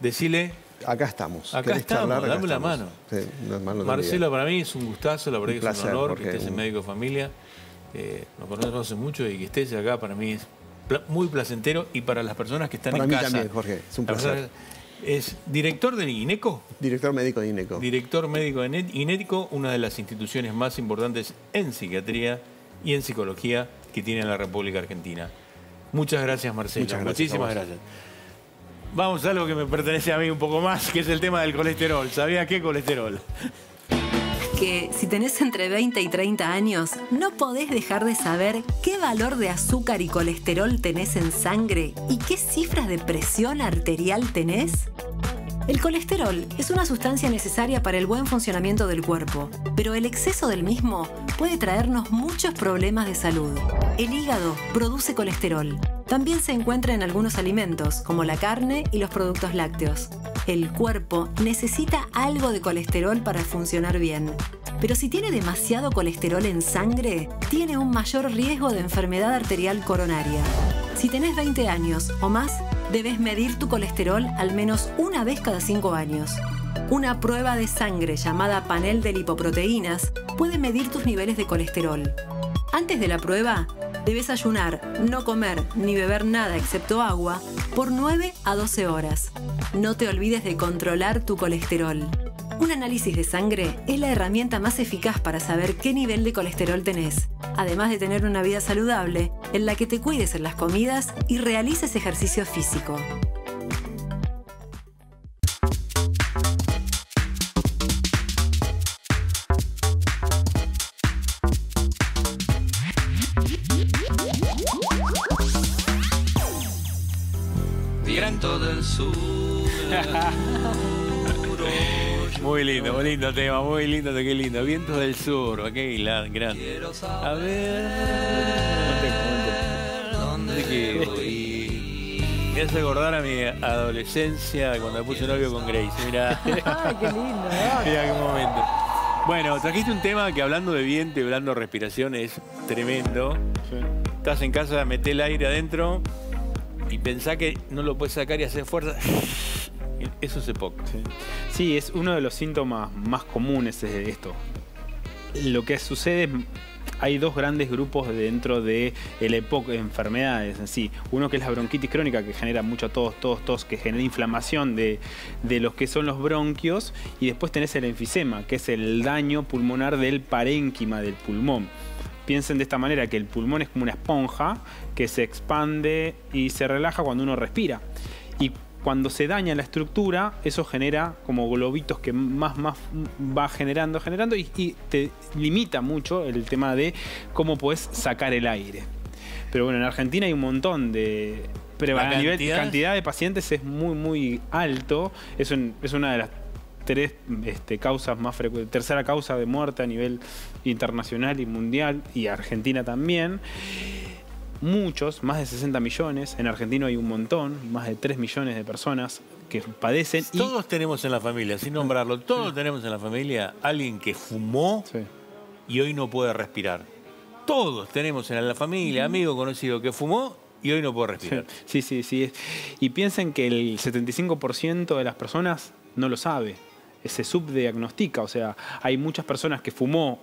decile, Acá estamos. acá ¿Querés estamos, charlar? Acá dame la estamos. mano. Sí, no es malo Marcelo, para mí es un gustazo, la verdad Un que es un honor que estés en Médico de Familia. Eh, nos conocemos hace mucho y que estés acá para mí es muy placentero y para las personas que están Para en mí casa. también, Jorge, es un placer. Es director del INECO. Director médico de INECO. Director médico de INECO, una de las instituciones más importantes en psiquiatría y en psicología que tiene la República Argentina. Muchas gracias, Marcelo. Muchas gracias Muchísimas gracias. Vamos a algo que me pertenece a mí un poco más, que es el tema del colesterol. ¿Sabía qué colesterol? que si tenés entre 20 y 30 años, no podés dejar de saber qué valor de azúcar y colesterol tenés en sangre y qué cifras de presión arterial tenés. El colesterol es una sustancia necesaria para el buen funcionamiento del cuerpo, pero el exceso del mismo puede traernos muchos problemas de salud. El hígado produce colesterol. También se encuentra en algunos alimentos, como la carne y los productos lácteos. El cuerpo necesita algo de colesterol para funcionar bien. Pero si tiene demasiado colesterol en sangre, tiene un mayor riesgo de enfermedad arterial coronaria. Si tenés 20 años o más, debes medir tu colesterol al menos una vez cada 5 años. Una prueba de sangre llamada panel de lipoproteínas puede medir tus niveles de colesterol. Antes de la prueba, debes ayunar, no comer ni beber nada excepto agua por 9 a 12 horas. No te olvides de controlar tu colesterol. Un análisis de sangre es la herramienta más eficaz para saber qué nivel de colesterol tenés, además de tener una vida saludable en la que te cuides en las comidas y realices ejercicio físico. Muy lindo, muy lindo tema, muy lindo, qué lindo. Vientos del sur, ok, la, grande. A ver. ¿Dónde quedo? Y me hace acordar a mi adolescencia cuando me puse novio con Grace. Mira. Ay, qué lindo. Doc. Mira qué momento. Bueno, trajiste un tema que hablando de viento y hablando de respiración es tremendo. Estás en casa, meté el aire adentro y pensá que no lo puedes sacar y hacer fuerza. Eso se poco. Sí, es uno de los síntomas más comunes de esto. Lo que sucede es hay dos grandes grupos dentro de el EPOC de enfermedades en sí. Uno que es la bronquitis crónica, que genera mucho tos, tos, tos, que genera inflamación de, de los que son los bronquios. Y después tenés el enfisema, que es el daño pulmonar del parénquima del pulmón. Piensen de esta manera que el pulmón es como una esponja que se expande y se relaja cuando uno respira. Y cuando se daña la estructura, eso genera como globitos que más, más va generando, generando y, y te limita mucho el tema de cómo puedes sacar el aire. Pero bueno, en Argentina hay un montón de... Pero ¿La a nivel cantidad? cantidad de pacientes es muy, muy alto. Es, un- es una de las tres este, causas más frecuentes, tercera causa de muerte a nivel internacional y mundial, y Argentina también. Muchos, más de 60 millones, en Argentina hay un montón, más de 3 millones de personas que padecen. y- Todos tenemos en la familia, sin nombrarlo, todos tenemos en la familia alguien que fumó y hoy no puede respirar. Todos tenemos en la familia, amigo, conocido que fumó y hoy no puede respirar. Sí, sí, sí. Y piensen que el 75% de las personas no lo sabe. Se subdiagnostica. O sea, hay muchas personas que fumó,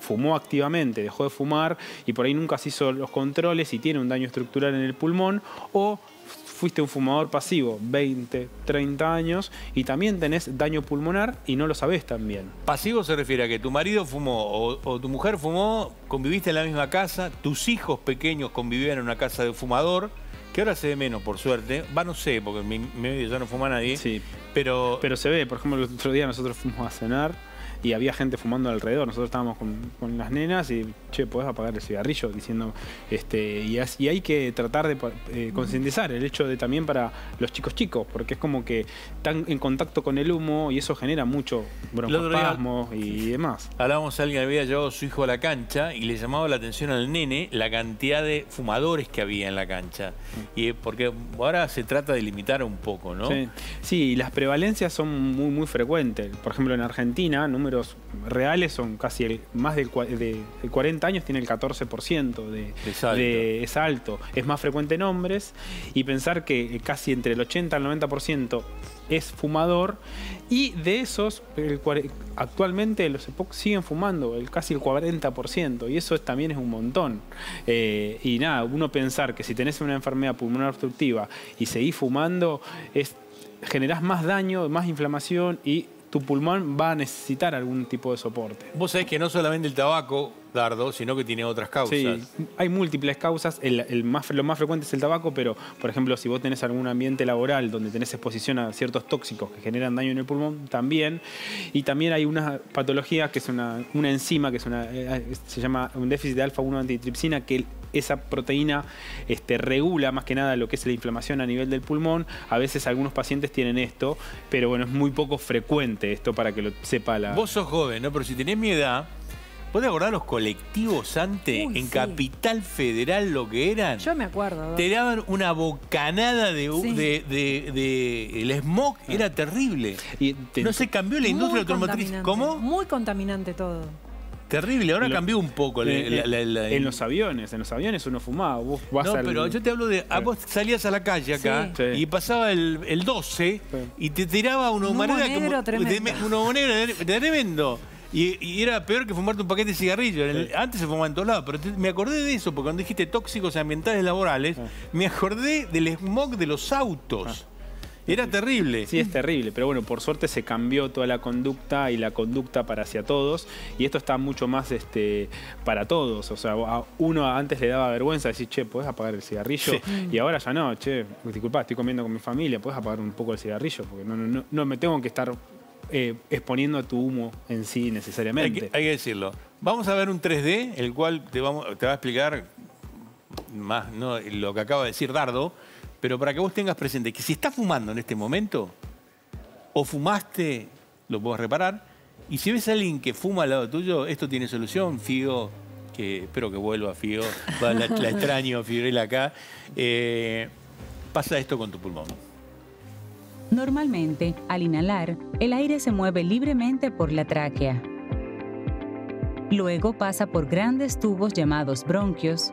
fumó activamente, dejó de fumar y por ahí nunca se hizo los controles y tiene un daño estructural en el pulmón. O fuiste un fumador pasivo, 20, 30 años, y también tenés daño pulmonar y no lo sabés también. Pasivo se refiere a que tu marido fumó o, o tu mujer fumó, conviviste en la misma casa, tus hijos pequeños convivían en una casa de fumador, que ahora se ve menos, por suerte. Va, no sé, porque en mi mi medio ya no fuma nadie. Sí. Pero, Pero se ve, por ejemplo, el otro día nosotros fuimos a cenar y había gente fumando alrededor. Nosotros estábamos con, con las nenas y, che, ¿podés apagar el cigarrillo? Diciendo, este, y, as- y hay que tratar de eh, concientizar el hecho de también para los chicos chicos, porque es como que están en contacto con el humo y eso genera mucho broncoespasmos y demás. Hablábamos a alguien que había llevado a su hijo a la cancha y le llamaba la atención al nene la cantidad de fumadores que había en la cancha. Y eh, porque ahora se trata de limitar un poco, ¿no? Sí. Sí, las prevalencias son muy, muy frecuentes. Por ejemplo, en Argentina, números reales son casi el, más del de, de 40 años, tiene el 14% de, Es alto. de- es alto. Es más frecuente en hombres y pensar que casi entre el 80 al 90% es fumador y de esos el actualmente los EPOC siguen fumando el casi el 40% y eso es- también es un montón Eh, y nada uno pensar que si tenés una enfermedad pulmonar obstructiva y seguís fumando es generás más daño más inflamación y tu pulmón va a necesitar algún tipo de soporte. Vos sabés que no solamente el tabaco, Dardo, sino que tiene otras causas. Sí, hay múltiples causas. El, el más, lo más frecuente es el tabaco, pero, por ejemplo, si vos tenés algún ambiente laboral donde tenés exposición a ciertos tóxicos que generan daño en el pulmón, también. Y también hay una patología que es una, una enzima, que es una, eh, se llama un déficit de alfa-1 antitripsina, que esa proteína este, regula más que nada lo que es la inflamación a nivel del pulmón. A veces algunos pacientes tienen esto, pero bueno, es muy poco frecuente esto para que lo sepa la... Vos sos joven, ¿no? Pero si tenés mi edad, ¿podés acordar los colectivos antes Uy, en sí. Capital Federal lo que eran? Yo me acuerdo. Te daban una bocanada de, Sí. de, de- de- el smog, era terrible. Y no se cambió la industria automotriz. ¿Cómo? Muy contaminante todo. Terrible, ahora Lo- cambió un poco. la- en, la- la- la- en los aviones, en los aviones uno fumaba. Vos vas No, al- pero yo te hablo de. ah, vos salías a la calle acá Sí. Y pasaba el, el 12 y te tiraba una Un humo humareda negro como. tremendo. de- un humo negro de- tremendo. Y, y era peor que fumarte un paquete de cigarrillos. Antes se fumaba en todos lados, pero te- me acordé de eso, porque cuando dijiste tóxicos ambientales laborales, Ah. me acordé del smog de los autos. Era terrible. Sí, es terrible, pero bueno, por suerte se cambió toda la conducta y la conducta para hacia todos y esto está mucho más este para todos, o sea, a uno antes le daba vergüenza decir, "Che, ¿podés apagar el cigarrillo?" Sí. y ahora ya no, "Che, disculpa, estoy comiendo con mi familia, ¿podés apagar un poco el cigarrillo?" porque no no, no, no me tengo que estar eh, exponiendo a tu humo en sí necesariamente. hay que decirlo. Vamos a ver un 3D, el cual te, vamos, te va a explicar más no, lo que acaba de decir Dardo, pero para que vos tengas presente que si estás fumando en este momento, o fumaste, lo puedes reparar, y si ves a alguien que fuma al lado tuyo, esto tiene solución, Figo, que espero que vuelva Figo, la, la extraño, Fiorella acá, eh, pasa esto con tu pulmón. Normalmente, al inhalar, el aire se mueve libremente por la tráquea. Luego pasa por grandes tubos llamados bronquios,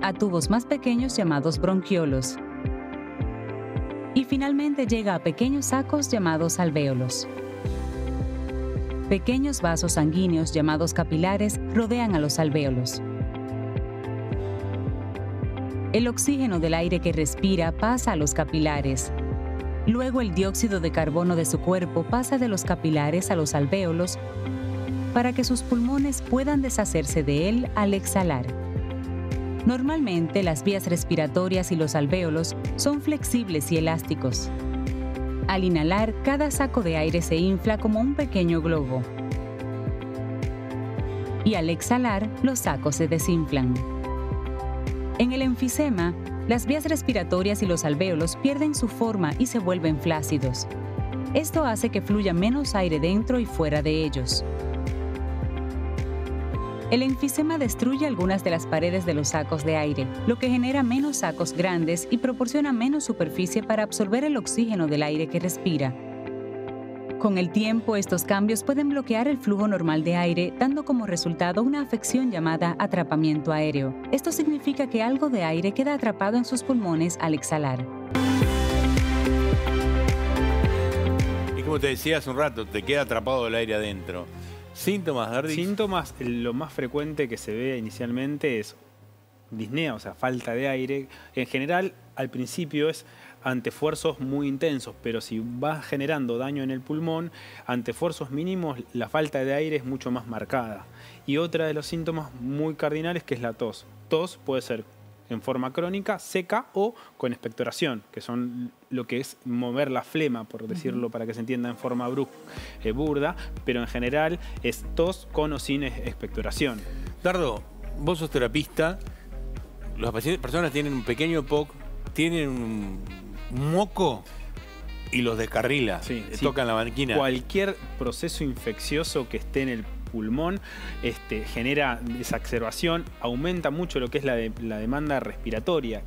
a tubos más pequeños llamados bronquiolos, y finalmente llega a pequeños sacos llamados alvéolos. Pequeños vasos sanguíneos llamados capilares rodean a los alvéolos. El oxígeno del aire que respira pasa a los capilares. Luego el dióxido de carbono de su cuerpo pasa de los capilares a los alvéolos para que sus pulmones puedan deshacerse de él al exhalar. Normalmente las vías respiratorias y los alvéolos son flexibles y elásticos. Al inhalar, cada saco de aire se infla como un pequeño globo. Y al exhalar, los sacos se desinflan. En el enfisema, las vías respiratorias y los alvéolos pierden su forma y se vuelven flácidos. Esto hace que fluya menos aire dentro y fuera de ellos. El enfisema destruye algunas de las paredes de los sacos de aire, lo que genera menos sacos grandes y proporciona menos superficie para absorber el oxígeno del aire que respira. Con el tiempo, estos cambios pueden bloquear el flujo normal de aire, dando como resultado una afección llamada atrapamiento aéreo. Esto significa que algo de aire queda atrapado en sus pulmones al exhalar. Y como te decía hace un rato, te queda atrapado el aire adentro. Síntomas, Dardi. Síntomas, lo más frecuente que se ve inicialmente es disnea, o sea, falta de aire. En general, al principio es ante esfuerzos muy intensos, pero si va generando daño en el pulmón, ante esfuerzos mínimos, la falta de aire es mucho más marcada. Y otra de los síntomas muy cardinales que es la tos. Tos puede ser en forma crónica, seca o con expectoración, que son lo que es mover la flema, por decirlo para que se entienda en forma eh, burda, pero en general es tos con o sin expectoración. Dardo, vos sos terapista, las pacientes- personas tienen un pequeño POC, tienen un moco y los descarrila, Sí, tocan la banquina. Cualquier proceso infeccioso que esté en el pulmón este, genera exacerbación, aumenta mucho lo que es la, de- la demanda respiratoria.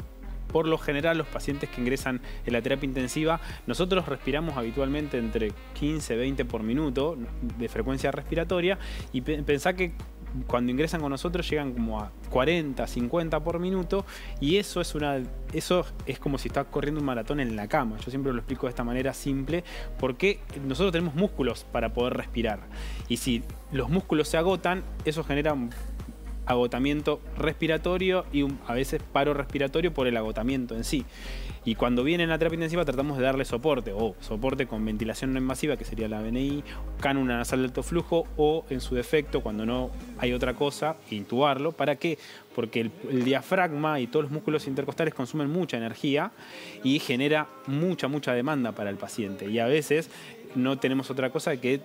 Por lo general, los pacientes que ingresan en la terapia intensiva, nosotros respiramos habitualmente entre 15 20 por minuto de frecuencia respiratoria y pe- pensá que cuando ingresan con nosotros llegan como a 40, 50 por minuto y eso es una eso es como si estás corriendo un maratón en la cama. Yo siempre lo explico de esta manera simple porque nosotros tenemos músculos para poder respirar y si los músculos se agotan, eso genera agotamiento respiratorio y a veces paro respiratorio por el agotamiento en sí. Y cuando viene la terapia intensiva tratamos de darle soporte, o soporte con ventilación no invasiva, que sería la BNI, cánula nasal de alto flujo, o en su defecto, cuando no hay otra cosa, intubarlo. ¿Para qué? Porque el diafragma y todos los músculos intercostales consumen mucha energía y genera mucha, mucha demanda para el paciente. Y a veces no tenemos otra cosa que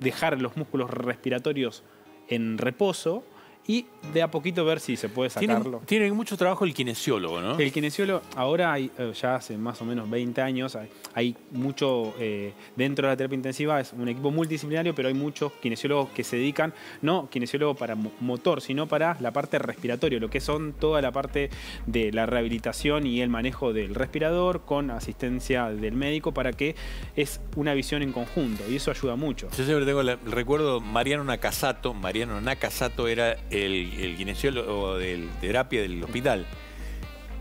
dejar los músculos respiratorios en reposo y de a poquito ver si se puede sacarlo. tiene mucho trabajo el kinesiólogo, ¿no? El kinesiólogo, ahora hay, eh, ya hace más o menos 20 años, hay, hay mucho, eh, dentro de la terapia intensiva es un equipo multidisciplinario, pero hay muchos kinesiólogos que se dedican, no kinesiólogo para mo- motor, sino para la parte respiratoria, lo que son toda la parte de la rehabilitación y el manejo del respirador con asistencia del médico para que es una visión en conjunto y eso ayuda mucho. Yo siempre tengo la- el recuerdo, Mariano Nakasato, Mariano Nakasato era el, el kinesiólogo de terapia del hospital.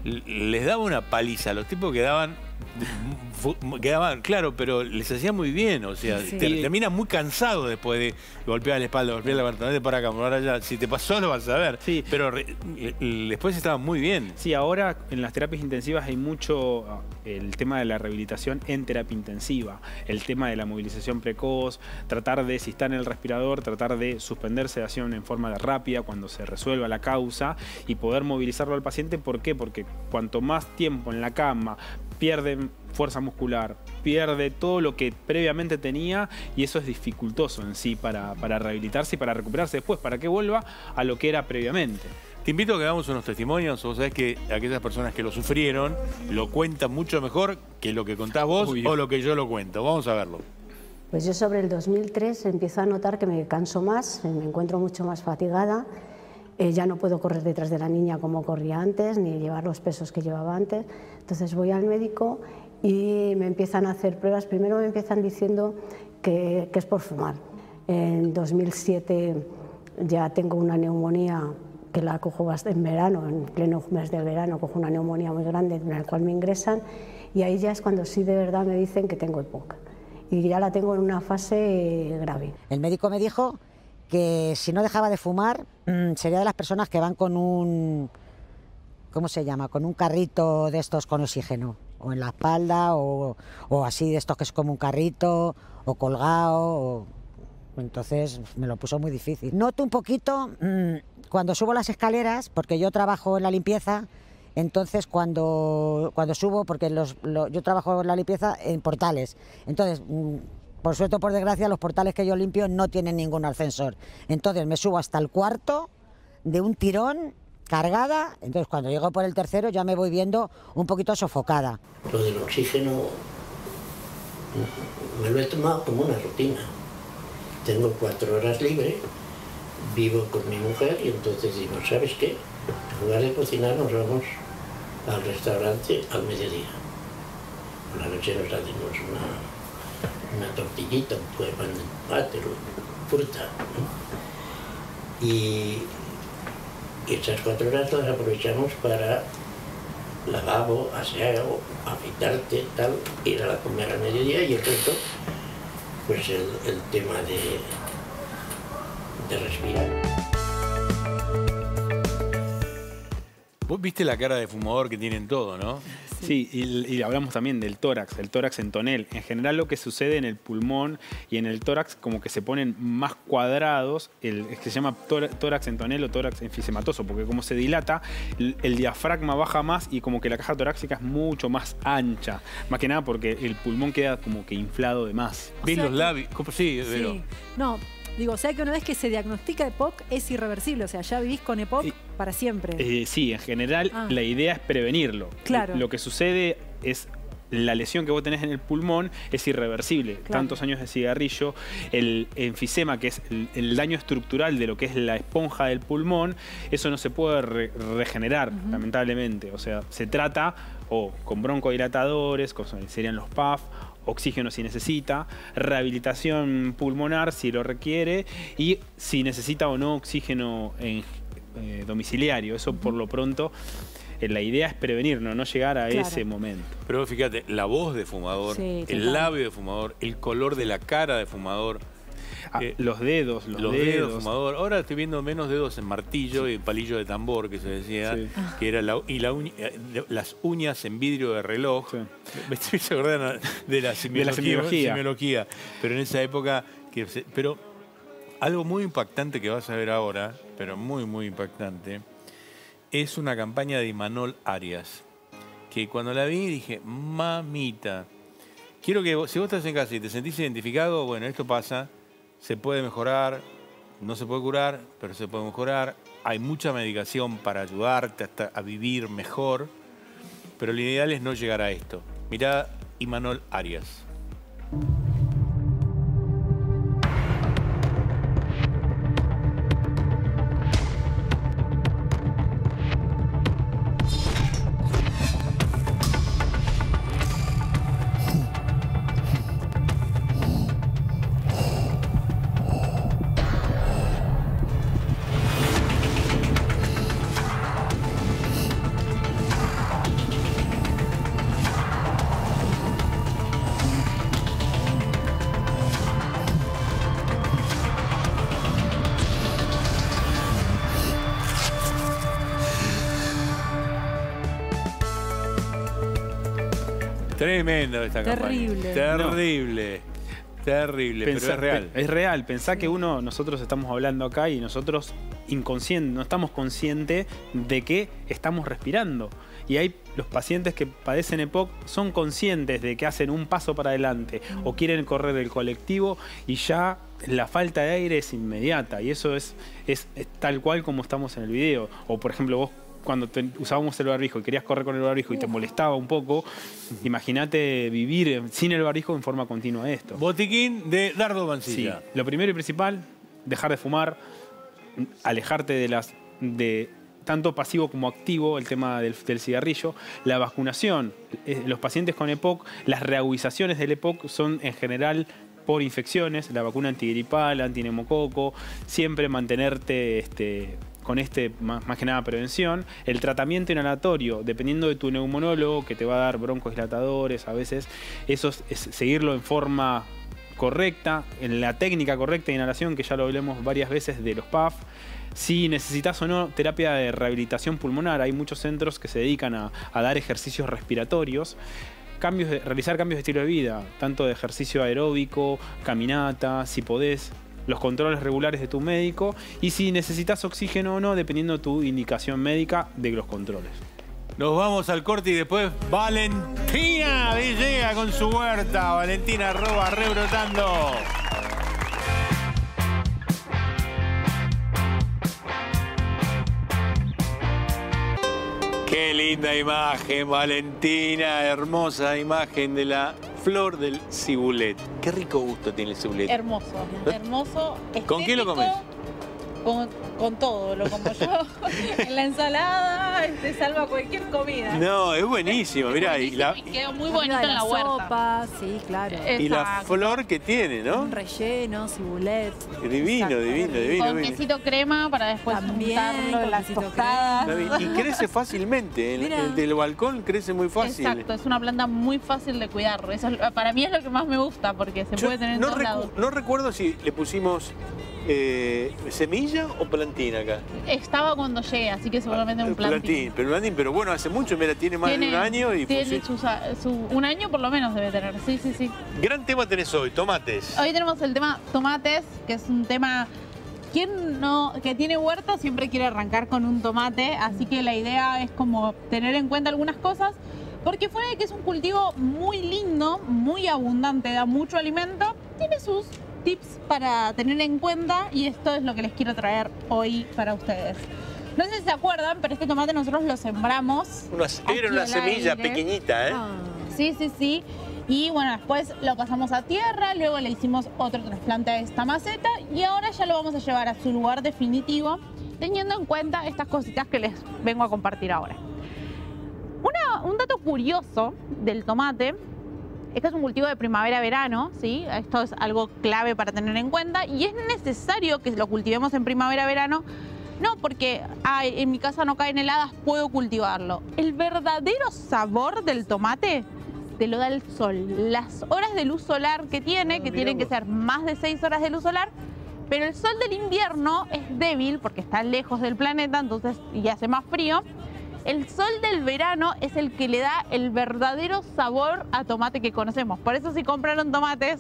Les daba una paliza, los tipos quedaban, fu- quedaban, claro, pero les hacía muy bien, o sea, Sí. te- termina muy cansado después de golpear la espalda, golpear la barra, para acá, por allá. Si te pasó, lo vas a ver. Sí. Pero re- después estaba muy bien. Sí, ahora en las terapias intensivas hay mucho ah, el tema de la rehabilitación en terapia intensiva, el tema de la movilización precoz, tratar de, si está en el respirador, tratar de suspender sedación en forma de rápida cuando se resuelva la causa y poder movilizarlo al paciente. ¿Por qué? Porque cuanto más tiempo en la cama pierde fuerza muscular, pierde todo lo que previamente tenía y eso es dificultoso en sí para, para rehabilitarse y para recuperarse después, para que vuelva a lo que era previamente. Te invito a que hagamos unos testimonios. Vos sabés que aquellas personas que lo sufrieron lo cuentan mucho mejor que lo que contás vos Obvio. o lo que yo lo cuento. Vamos a verlo. Pues yo sobre el 2003 empiezo a notar que me canso más, me encuentro mucho más fatigada, eh, ya no puedo correr detrás de la niña como corría antes, ni llevar los pesos que llevaba antes. Entonces voy al médico y me empiezan a hacer pruebas. Primero me empiezan diciendo que, que es por fumar. En 2007 ya tengo una neumonía que la cojo en verano, en pleno mes del verano, cojo una neumonía muy grande en la cual me ingresan y ahí ya es cuando sí de verdad me dicen que tengo EPOC y ya la tengo en una fase grave. El médico me dijo que si no dejaba de fumar mm, sería de las personas que van con un, ¿cómo se llama? Con un carrito de estos con oxígeno, o en la espalda, o, o así de estos que es como un carrito, o colgado, o- entonces me lo puso muy difícil. Noto un poquito mm, cuando subo las escaleras, porque yo trabajo en la limpieza, entonces cuando, cuando subo, porque los, lo- yo trabajo en la limpieza en portales, entonces mm, por suerte o por desgracia los portales que yo limpio no tienen ningún ascensor. Entonces me subo hasta el cuarto de un tirón cargada, entonces cuando llego por el tercero ya me voy viendo un poquito sofocada. Lo del oxígeno me lo he tomado como una rutina. Tengo cuatro horas libre, vivo con mi mujer y entonces digo, ¿sabes qué? En lugar de cocinar nos vamos al restaurante al mediodía. Por la noche nos hacemos una, tortillita, un pan de pátero, fruta. ¿no? Y, y esas cuatro horas las aprovechamos para lavabo, aseo, afeitarte, tal, ir a la comer al mediodía y el resto, pues el, el tema de, de respirar. Vos viste la cara de fumador que tienen todo, ¿no? Sí, y, y hablamos también del tórax, el tórax en tonel. En general lo que sucede en el pulmón y en el tórax como que se ponen más cuadrados, el, es que se llama tóra- tórax en tonel o tórax enfisematoso, porque como se dilata, el, el diafragma baja más y como que la caja torácica es mucho más ancha. Más que nada porque el pulmón queda como que inflado de más. ¿Ves los labios? Sí, Vero. Sí. No, digo, o sea que una vez que se diagnostica EPOC es irreversible, o sea, ya vivís con EPOC para siempre. Eh, sí, en general Ah. la idea es prevenirlo. Claro. Lo que sucede es la lesión que vos tenés en el pulmón es irreversible. Claro. Tantos años de cigarrillo, el enfisema, que es el, el daño estructural de lo que es la esponja del pulmón, eso no se puede re- regenerar, lamentablemente. O sea, se trata o con broncodilatadores, como serían los PAF, oxígeno si necesita, rehabilitación pulmonar si lo requiere y si necesita o no oxígeno en- eh, domiciliario. Eso por lo pronto, eh, la idea es prevenir, no, no llegar a Claro. ese momento. Pero fíjate, la voz de fumador, Sí, el labio de fumador, el color de la cara de fumador. Eh, los dedos, los, los dedos, dedos. de fumador. Ahora estoy viendo menos dedos en martillo y palillo de tambor, que se decía, Sí. que era la, y la uña- eh, las uñas en vidrio de reloj. Me estoy acordando de la semiología. Pero en esa época, que se- pero algo muy impactante que vas a ver ahora, pero muy, muy impactante, es una campaña de Imanol Arias. Que cuando la vi dije, mamita, quiero que vos- si vos estás en casa y te sentís identificado, bueno, esto pasa, se puede mejorar, no se puede curar, pero se puede mejorar. Hay mucha medicación para ayudarte hasta a vivir mejor, pero lo ideal es no llegar a esto. Mirá Imanol Arias. Terrible. Terrible. Pero es real. Es real. Pensá que uno, nosotros estamos hablando acá y nosotros inconsciente, no estamos conscientes de que estamos respirando. Y hay los pacientes que padecen EPOC son conscientes de que hacen un paso para adelante o quieren correr el colectivo y ya la falta de aire es inmediata. Y eso es, es, es tal cual como estamos en el video. O por ejemplo vos cuando te- usábamos el barbijo y querías correr con el barbijo y te molestaba un poco, imagínate vivir sin el barbijo en forma continua esto. Botiquín de Dardo Mancilla. Sí, lo primero y principal, dejar de fumar, alejarte de las de tanto pasivo como activo el tema del, del cigarrillo, la vacunación, Eh, los pacientes con EPOC, las reagudizaciones del EPOC son en general por infecciones, la vacuna antigripal, antinemococo, siempre mantenerte este, con este, más, que nada prevención, el tratamiento inhalatorio, dependiendo de tu neumonólogo, que te va a dar broncodilatadores, a veces, eso es- seguirlo en forma correcta, en la técnica correcta de inhalación, que ya lo hablemos varias veces de los PAF. Si necesitas o no terapia de rehabilitación pulmonar, hay muchos centros que se dedican a, dar ejercicios respiratorios. Cambios realizar cambios de estilo de vida, tanto de ejercicio aeróbico, caminata, si podés, los controles regulares de tu médico y si necesitas oxígeno o no, dependiendo de tu indicación médica de los controles. Nos vamos al corte y después Valentina llega con su huerta. Valentina arroba rebrotando. Qué linda imagen, Valentina. Hermosa imagen de la flor del cibulet. Qué rico gusto tiene el cibulet. Hermoso, hermoso. ¿Con qué lo comes? Con, con todo, lo como yo. en la ensalada, te salva cualquier comida. No, es buenísimo. Mirá, y la, Y quedó muy bonito en la huerta. sopa, sí, claro. y la flor que tiene, ¿no? Un relleno, cibulet. Divino, Exacto. divino, divino. Con divino. quesito crema para después También, en las tostadas. Y crece fácilmente. El, Mira. el del balcón crece muy fácil. Exacto, es una planta muy fácil de cuidar. Eso es- para mí es lo que más me gusta porque se Yo puede tener en no, todos recu- lados. no recuerdo si le pusimos eh, semilla o, plantín acá? Estaba cuando llegué, así que seguramente un plantín. Plantín, pero plantín, pero bueno, hace mucho, mira, tiene más de un año y tiene funciona. su- su- un año por lo menos debe tener. Sí, sí, sí. Gran tema tenés hoy, tomates. Hoy tenemos el tema tomates, que es un tema. ¿Quién no, que tiene huerta siempre quiere arrancar con un tomate? Así que la idea es como tener en cuenta algunas cosas. Porque fuera de que es un cultivo muy lindo, muy abundante, da mucho alimento, tiene sus tips para tener en cuenta y esto es lo que les quiero traer hoy para ustedes. No sé si se acuerdan, pero este tomate nosotros lo sembramos. Una, era una semilla aire. pequeñita, ¿eh? Sí, sí, sí. Y bueno, después lo pasamos a tierra, luego le hicimos otro trasplante a esta maceta y ahora ya lo vamos a llevar a su lugar definitivo, teniendo en cuenta estas cositas que les vengo a compartir ahora. Una- un dato curioso del tomate es que es un cultivo de primavera-verano, ¿sí? Esto es algo clave para tener en cuenta y es necesario que lo cultivemos en primavera-verano, no porque "Ay, en mi casa no caen heladas, puedo cultivarlo. El verdadero sabor del tomate te lo da el sol. Las horas de luz solar que tiene, que tienen que ser más de 6 horas de luz solar, pero el sol del invierno es débil porque está lejos del planeta, entonces y hace más frío. El sol del verano es el que le da el verdadero sabor a tomate que conocemos. Por eso si compraron tomates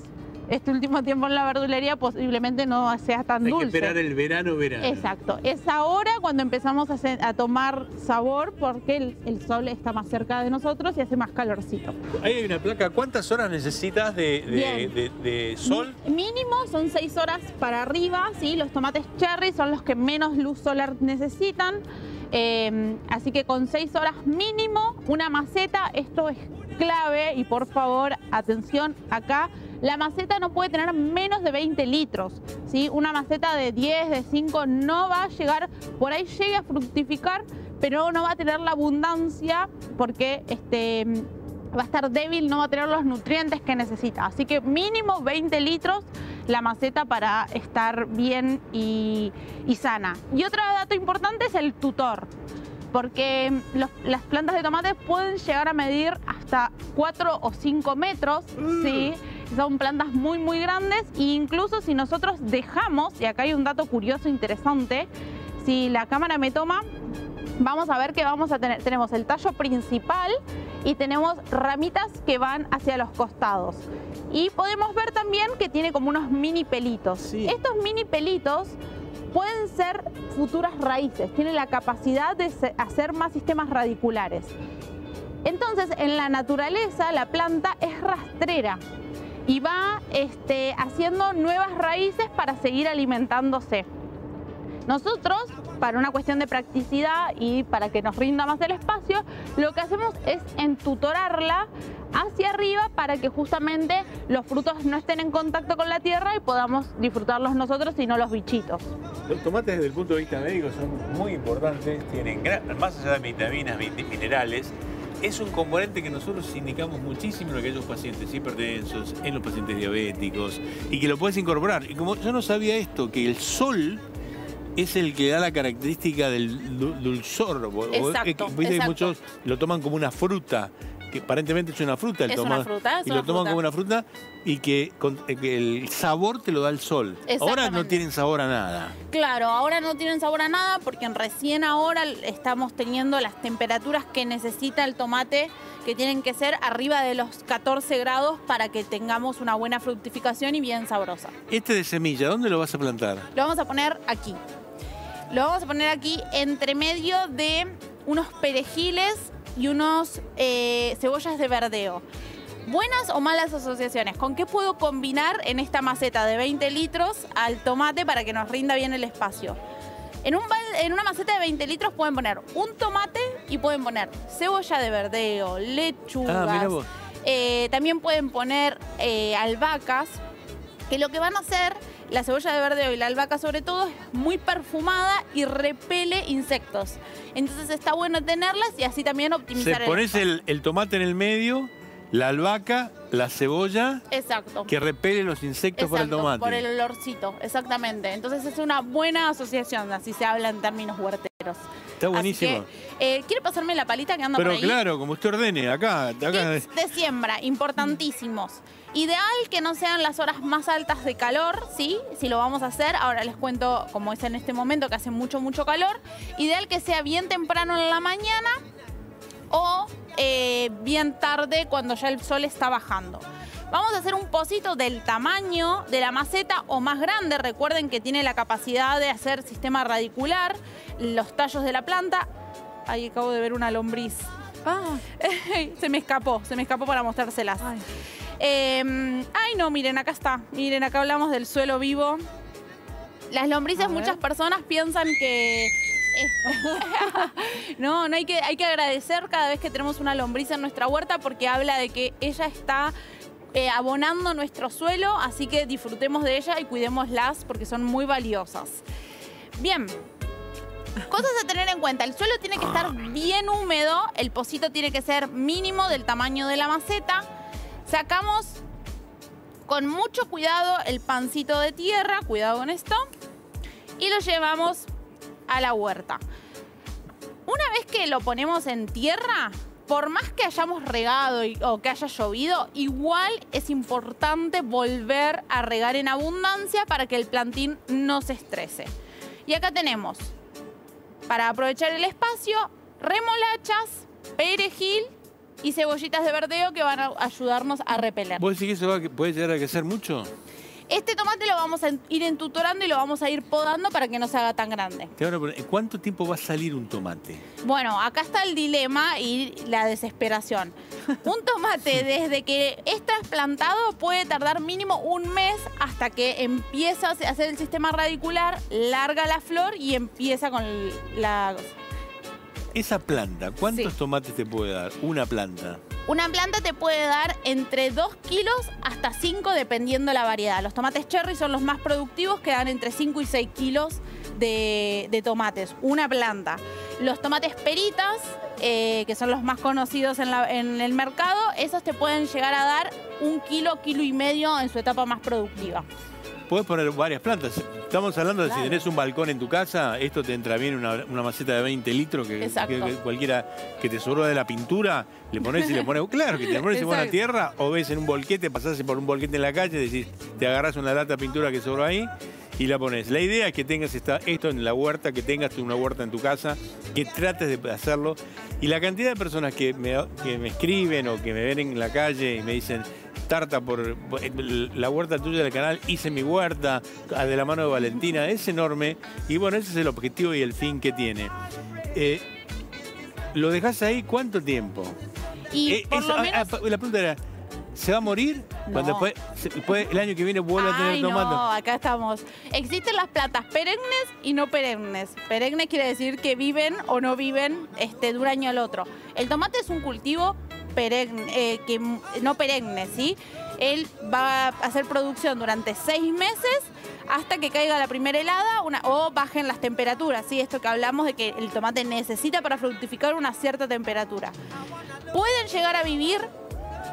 este último tiempo en la verdulería posiblemente no sea tan Hay que dulce. esperar el verano, verano. Exacto. Es ahora cuando empezamos a, hacer- a tomar sabor porque el, el sol está más cerca de nosotros y hace más calorcito. Ahí hay una placa. ¿Cuántas horas necesitas de, de- Bien. de- de sol? Mínimo son 6 horas para arriba, ¿sí? Los tomates cherry son los que menos luz solar necesitan. Eh, así que con 6 horas mínimo, una maceta, esto es clave y por favor, atención acá. La maceta no puede tener menos de 20 litros. ¿sí? Una maceta de 10, de 5 no va a llegar, por ahí llegue a fructificar, pero no va a tener la abundancia porque este, va a estar débil, no va a tener los nutrientes que necesita. Así que mínimo 20 litros la maceta para estar bien y, y sana. Y otro dato importante es el tutor, porque los- las plantas de tomate pueden llegar a medir hasta 4 o 5 metros, ¿sí? Son plantas muy, muy grandes e incluso si nosotros dejamos, y acá hay un dato curioso, interesante, si la cámara me toma, vamos a ver que vamos a tener, tenemos el tallo principal y tenemos ramitas que van hacia los costados. Y podemos ver también que tiene como unos mini pelitos. Estos mini pelitos pueden ser futuras raíces, tienen la capacidad de hacer más sistemas radiculares. Entonces, en la naturaleza, la planta es rastrera y va este, haciendo nuevas raíces para seguir alimentándose. Nosotros, para una cuestión de practicidad y para que nos rinda más el espacio, lo que hacemos es entutorarla hacia arriba para que justamente los frutos no estén en contacto con la tierra y podamos disfrutarlos nosotros y no los bichitos. Los tomates desde el punto de vista médico son muy importantes, tienen más allá de vitaminas, vit- minerales, es un componente que nosotros indicamos muchísimo en aquellos pacientes hipertensos, en los pacientes diabéticos, y que lo puedes incorporar. Y como yo no sabía esto, que el sol es el que da la característica del du- dulzor. Exacto, viste que exacto. muchos lo toman como una fruta, que aparentemente es una fruta el Es toma- una fruta, es y una lo toman fruta. como una fruta y que, con- eh, que el sabor te lo da el sol. Ahora no tienen sabor a nada. Claro, ahora no tienen sabor a nada porque recién ahora estamos teniendo las temperaturas que necesita el tomate, que tienen que ser arriba de los 14 grados para que tengamos una buena fructificación y bien sabrosa. Este de semilla, ¿dónde lo vas a plantar? Lo vamos a poner aquí. Lo vamos a poner aquí entre medio de unos perejiles y unos eh, cebollas de verdeo. Buenas o malas asociaciones. ¿Con qué puedo combinar en esta maceta de 20 litros al tomate para que nos rinda bien el espacio? En, un en una maceta de 20 litros pueden poner un tomate y pueden poner cebolla de verdeo, lechugas. Ah, eh, también pueden poner eh, albahacas, que lo que van a hacer, la cebolla de verdeo y la albahaca sobre todo, es muy perfumada y repele insectos. Entonces está bueno tenerlas y así también Se optimizar el pones el tomate en el medio La albahaca, la cebolla, Exacto. que repele los insectos por el Exacto, tomate. Por el olorcito, exactamente. Entonces es una buena asociación, así se habla en términos huerteros. Está buenísimo. Que, eh, ¿Quiere pasarme la palita que anda Pero por ahí? claro, como usted ordene, acá, acá. Tips de siembra, importantísimos. Ideal que no sean las horas más altas de calor, ¿sí? Si lo vamos a hacer, ahora les cuento cómo es en este momento que hace mucho, mucho calor. Ideal que sea bien temprano en la mañana o eh, bien tarde cuando ya el sol está bajando. Vamos a hacer un pocito del tamaño de la maceta o más grande. Recuerden que tiene la capacidad de hacer sistema radicular, los tallos de la planta. Ahí acabo de ver una lombriz. se me escapó, se me escapó para mostrárselas. Eh, ay, no, miren, acá está. Miren, acá hablamos del suelo vivo. Las lombrices, muchas personas piensan que. no, no hay que, hay que agradecer cada vez que tenemos una lombriz en nuestra huerta porque habla de que ella está eh, abonando nuestro suelo, así que disfrutemos de ella y cuidémoslas porque son muy valiosas. Bien. Cosas a tener en cuenta. El suelo tiene que estar bien húmedo, el pocito tiene que ser mínimo del tamaño de la maceta. Sacamos con mucho cuidado el pancito de tierra, cuidado con esto, y lo llevamos a la huerta. Una vez que lo ponemos en tierra, por más que hayamos regado o que haya llovido, igual es importante volver a regar en abundancia para que el plantín no se estrese. Y acá tenemos, para aprovechar el espacio, remolachas, perejil y cebollitas de verdeo que van a ayudarnos a repeler. ¿Vos decís que eso va a- puede llegar a crecer mucho? Este tomate lo vamos a ir entutorando y lo vamos a ir podando para que no se haga tan grande. ¿Cuánto tiempo va a salir un tomate? Bueno, acá está el dilema y la desesperación. Un tomate desde que es trasplantado puede tardar mínimo un mes hasta que empieza a hacer el sistema radicular, larga la flor y empieza con la... Esa planta, ¿cuántos tomates te puede dar? Una planta. Una planta te puede dar entre 2 kilos hasta 5 dependiendo la variedad. Los tomates cherry son los más productivos que dan entre 5 y 6 kilos de, de tomates, una planta. Los tomates peritas, eh, que son los más conocidos en, la- en el mercado, esos te pueden llegar a dar un kilo, kilo y medio en su etapa más productiva. Puedes poner varias plantas. Estamos hablando de si tenés un balcón en tu casa, esto te entra bien una, una maceta de 20 litros que, Exacto. que- que cualquiera que te sobró de la pintura, le pones y le pones, claro, que te pones en buena tierra o ves en un volquete, pasás por un volquete en la calle, decís, te agarras una lata de pintura que sobró ahí y la pones. La idea es que tengas esta- esto en la huerta, que tengas una huerta en tu casa, que trates de hacerlo. Y la cantidad de personas que me, que me escriben o que me ven en la calle y me dicen, Tarta por por la huerta tuya del canal, hice mi huerta de la mano de Valentina, es enorme. Y bueno, ese es el objetivo y el fin que tiene. Eh, ¿Lo dejas ahí cuánto tiempo? Y Eh, por eso- lo ah, menos... ah, la pregunta era, ¿se va a morir? No. Cuando después, se- después el año que viene vuelve a tener tomate. no, acá estamos. Existen las plantas perennes y no perennes. Perennes quiere decir que viven o no viven este, de un año al otro. El tomate es un cultivo eh, que, no perenne, ¿sí? Él va a hacer producción durante seis meses hasta que caiga la primera helada una- o bajen las temperaturas, ¿sí? Esto que hablamos de que el tomate necesita para fructificar una cierta temperatura. Pueden llegar a vivir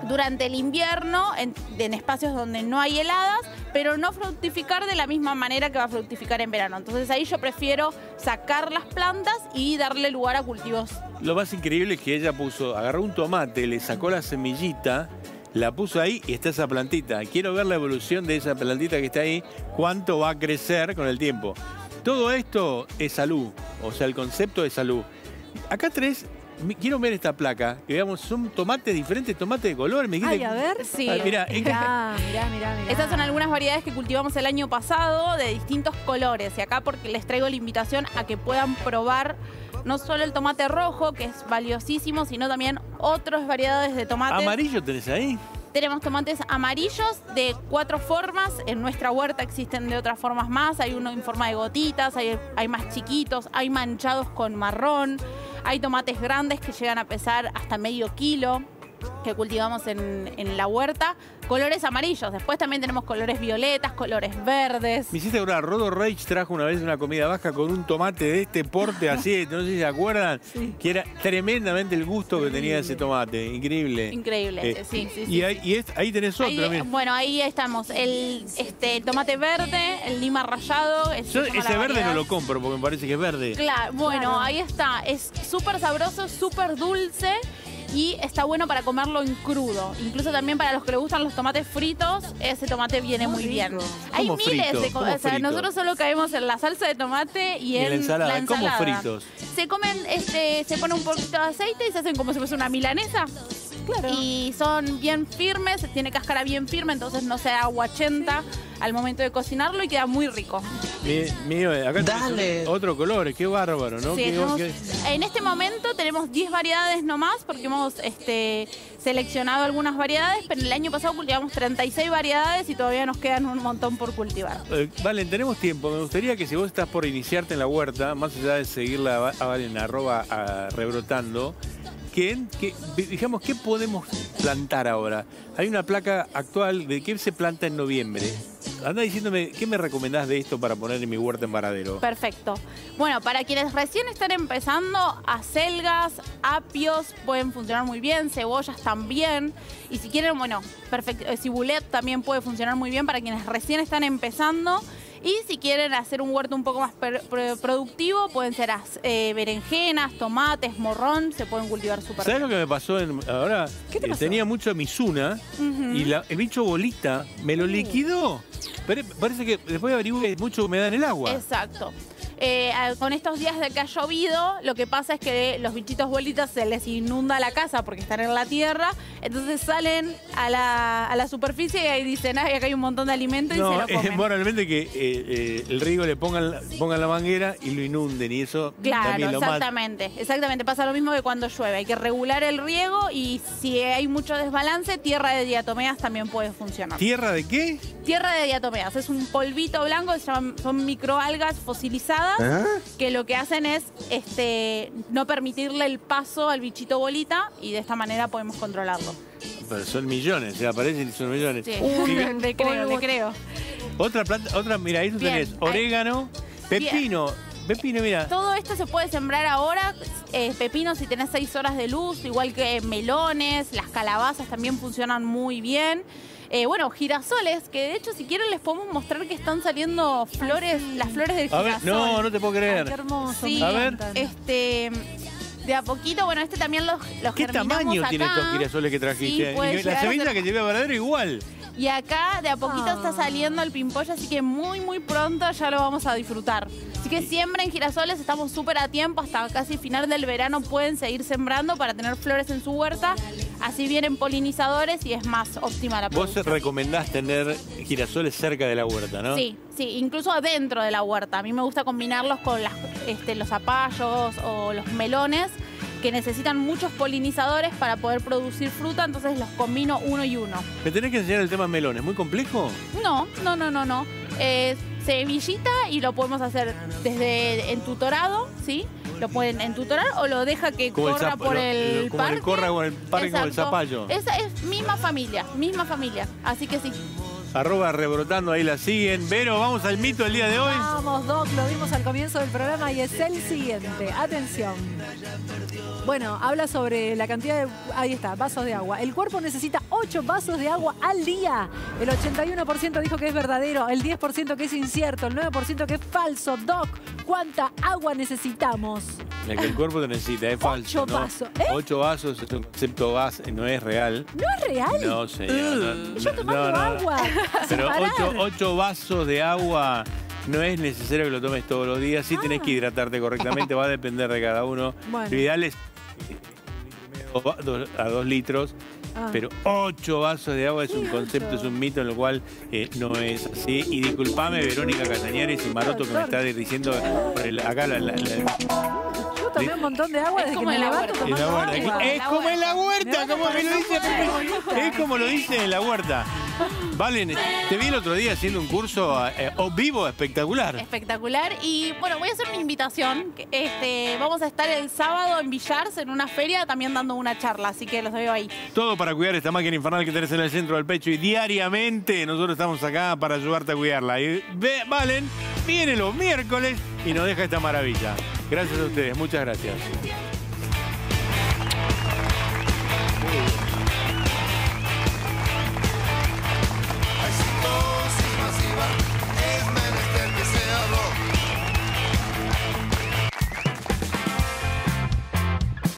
durante el invierno en, espacios donde no hay heladas, pero no fructificar de la misma manera que va a fructificar en verano. Entonces ahí yo prefiero sacar las plantas y darle lugar a cultivos. Lo más increíble es que ella puso, agarró un tomate, le sacó la semillita, la puso ahí y está esa plantita. Quiero ver la evolución de esa plantita que está ahí, cuánto va a crecer con el tiempo. Todo esto es salud, o sea, el concepto de salud. Acá tres, quiero ver esta placa, que veamos, son tomates diferentes, tomates de color. Me dijiste- Ay, a ver. Sí. Ah, mirá, Mirá, mirá, mirá, mirá. Estas son algunas variedades que cultivamos el año pasado de distintos colores. Y acá porque les traigo la invitación a que puedan probar no solo el tomate rojo, que es valiosísimo, sino también otras variedades de tomates. Amarillo tenés ahí. Tenemos tomates amarillos de cuatro formas. En nuestra huerta existen de otras formas más. Hay uno en forma de gotitas, hay, más chiquitos, hay manchados con marrón. Hay tomates grandes que llegan a pesar hasta medio kilo. Que cultivamos en, en la huerta, colores amarillos. Después también tenemos colores violetas, colores verdes. Me hiciste acordar, Rodo Reich trajo una vez una comida vasca con un tomate de este porte así, no sé si se acuerdan, que era tremendamente el gusto que tenía ese tomate, increíble. Increíble, Eh, sí, sí, sí. Y ahí, y es- ahí tenés Ahí, otro, mira. bueno, ahí estamos. El este, tomate verde, el lima rallado. es- Yo ese verde no lo compro porque me parece que es verde. Claro, bueno, ahí está. Es súper sabroso, súper dulce y está bueno para comerlo en crudo. Incluso también para los que les gustan los tomates fritos, ese tomate viene muy, bien. Hay ¿Cómo miles frito? de co- ¿Cómo o sea, nosotros solo caemos en la salsa de tomate y, Y en la ensalada. ¿Cómo ensalada. fritos? Se comen, este, se pone un poquito de aceite y se hacen como si fuese una milanesa. Y son bien firmes, tiene cáscara bien firme, entonces no se aguachenta al momento de cocinarlo y queda muy rico. Mi- Mío, eh, acá tenés otro color, qué bárbaro, ¿no? Sí, Qué- tenemos- qué- en este momento tenemos 10 variedades nomás porque hemos este, seleccionado algunas variedades, pero el año pasado cultivamos 36 variedades y todavía nos quedan un montón por cultivar. Eh, Valen, tenemos tiempo. Me gustaría que si vos estás por iniciarte en la huerta, más allá de seguirla a Valen arroba a rebrotando, que, que digamos, ¿qué podemos plantar ahora? Hay una placa actual de qué se planta en noviembre. Anda diciéndome, ¿qué me recomendás de esto para poner en mi huerta en Varadero? Perfecto. Bueno, para quienes recién están empezando, acelgas, apios pueden funcionar muy bien, cebollas también. Y si quieren, bueno, perfecto, eh, cibulet también puede funcionar muy bien para quienes recién están empezando. Y si quieren hacer un huerto un poco más productivo, pueden ser eh, berenjenas, tomates, morrón, se pueden cultivar súper ¿Sabes lo que me pasó en- ahora? ¿Qué te Eh, pasó? Tenía mucho Mizuna Ujú. y la- el bicho bolita me lo liquidó. Pero parece que después averigué mucha humedad en el agua. Exacto. Eh, con estos días de que ha llovido, lo que pasa es que los bichitos bolitas se les inunda la casa porque están en la tierra, entonces salen a la, a la superficie y ahí dicen, ay, acá hay un montón de alimento y No, se lo comen. moralmente que eh, eh, el riego le pongan, la- pongan la manguera y lo inunden y eso Claro, también lo mata. exactamente. Exactamente, pasa lo mismo que cuando llueve. Hay que regular el riego y si hay mucho desbalance, tierra de diatomeas también puede funcionar. ¿Tierra de qué? Tierra de diatomeas es un polvito blanco, se llaman- son microalgas fosilizadas ¿Ah? que lo que hacen es este, no permitirle el paso al bichito bolita y de esta manera podemos controlarlo. Pero son millones, se aparecen y son millones. Sí, te creo, te creo. Otra planta, otra, mira, ahí tú Bien, tenés ahí- orégano, pepino. Pepino, mira. Todo esto se puede sembrar ahora, eh, pepino si tenés seis horas de luz, igual que melones, las calabazas también funcionan muy bien. Eh, bueno, girasoles, que de hecho si quieren les podemos mostrar que están saliendo flores, las flores del A ver, girasol. no, no te puedo creer. Qué hermoso. Sí, A ver. este de a poquito, bueno, este también los, los ¿Qué germinamos tamaño tiene acá. estos girasoles que trajiste? Sí, puede Y la semilla ser- que llevé a Varadero igual. Y acá de a poquito Ah. está saliendo el pimpollo, así que muy, muy pronto ya lo vamos a disfrutar. Así que siembren girasoles, estamos súper a tiempo, hasta casi final del verano pueden seguir sembrando para tener flores en su huerta. Así vienen polinizadores y es más óptima la Vos producción. recomendás tener girasoles cerca de la huerta, ¿no? Sí, sí, incluso adentro de la huerta. A mí me gusta combinarlos con las, este, los zapallos o los melones que necesitan muchos polinizadores para poder producir fruta, entonces los combino uno y uno. Me tenés que enseñar el tema melones, ¿muy complejo? No, no, no, no, no. Eh, semillita y lo podemos hacer desde entutorado, ¿sí? Lo pueden entutorar o lo deja que Como corra por el parque. corra con el parque con el zapallo. Esa es misma familia, misma familia. Así que sí. Arroba rebrotando, ahí la siguen. Vero, vamos al mito del día de hoy. Vamos, Doc, lo vimos al comienzo del programa y es el siguiente. Atención. Bueno, habla sobre la cantidad de. Ahí está, vasos de agua. El cuerpo necesita 8 vasos de agua al día. El 81% dijo que es verdadero, el 10% que es incierto, el 9% que es falso. Doc, ¿cuánta agua necesitamos? La que el cuerpo te necesita, es falso. Ocho ¿no? vasos, ¿eh? Ocho vasos es un concepto base, no es real. ¿No es real? No, señor. no, Yo tomando no, no. agua. Pero ocho, ocho vasos de agua no es necesario que lo tomes todos los días. Sí tenés que hidratarte correctamente, va a depender de cada uno. Bueno. Lo ideal es eh, a dos litros. Ah. Pero ocho vasos de agua es un concepto, es un mito en el cual eh, no es así. Y disculpame, Verónica Castañares y Maroto, que me está diciendo por el- acá la, la- tomé un montón de agua desde que como me en la levanto la huerta. agua. Es como en la huerta, Me como me lo dice. Es como lo dice en la huerta. Valen, te vi el otro día haciendo un curso eh, o vivo espectacular. Espectacular. Y bueno, voy a hacer una invitación. que, Este, vamos a estar el sábado en Villars en una feria también dando una charla, así que los veo ahí. Todo para cuidar esta máquina infernal que tenés en el centro del pecho y diariamente nosotros estamos acá para ayudarte a cuidarla. Y Valen viene los miércoles y nos deja esta maravilla. Gracias a ustedes, muchas gracias.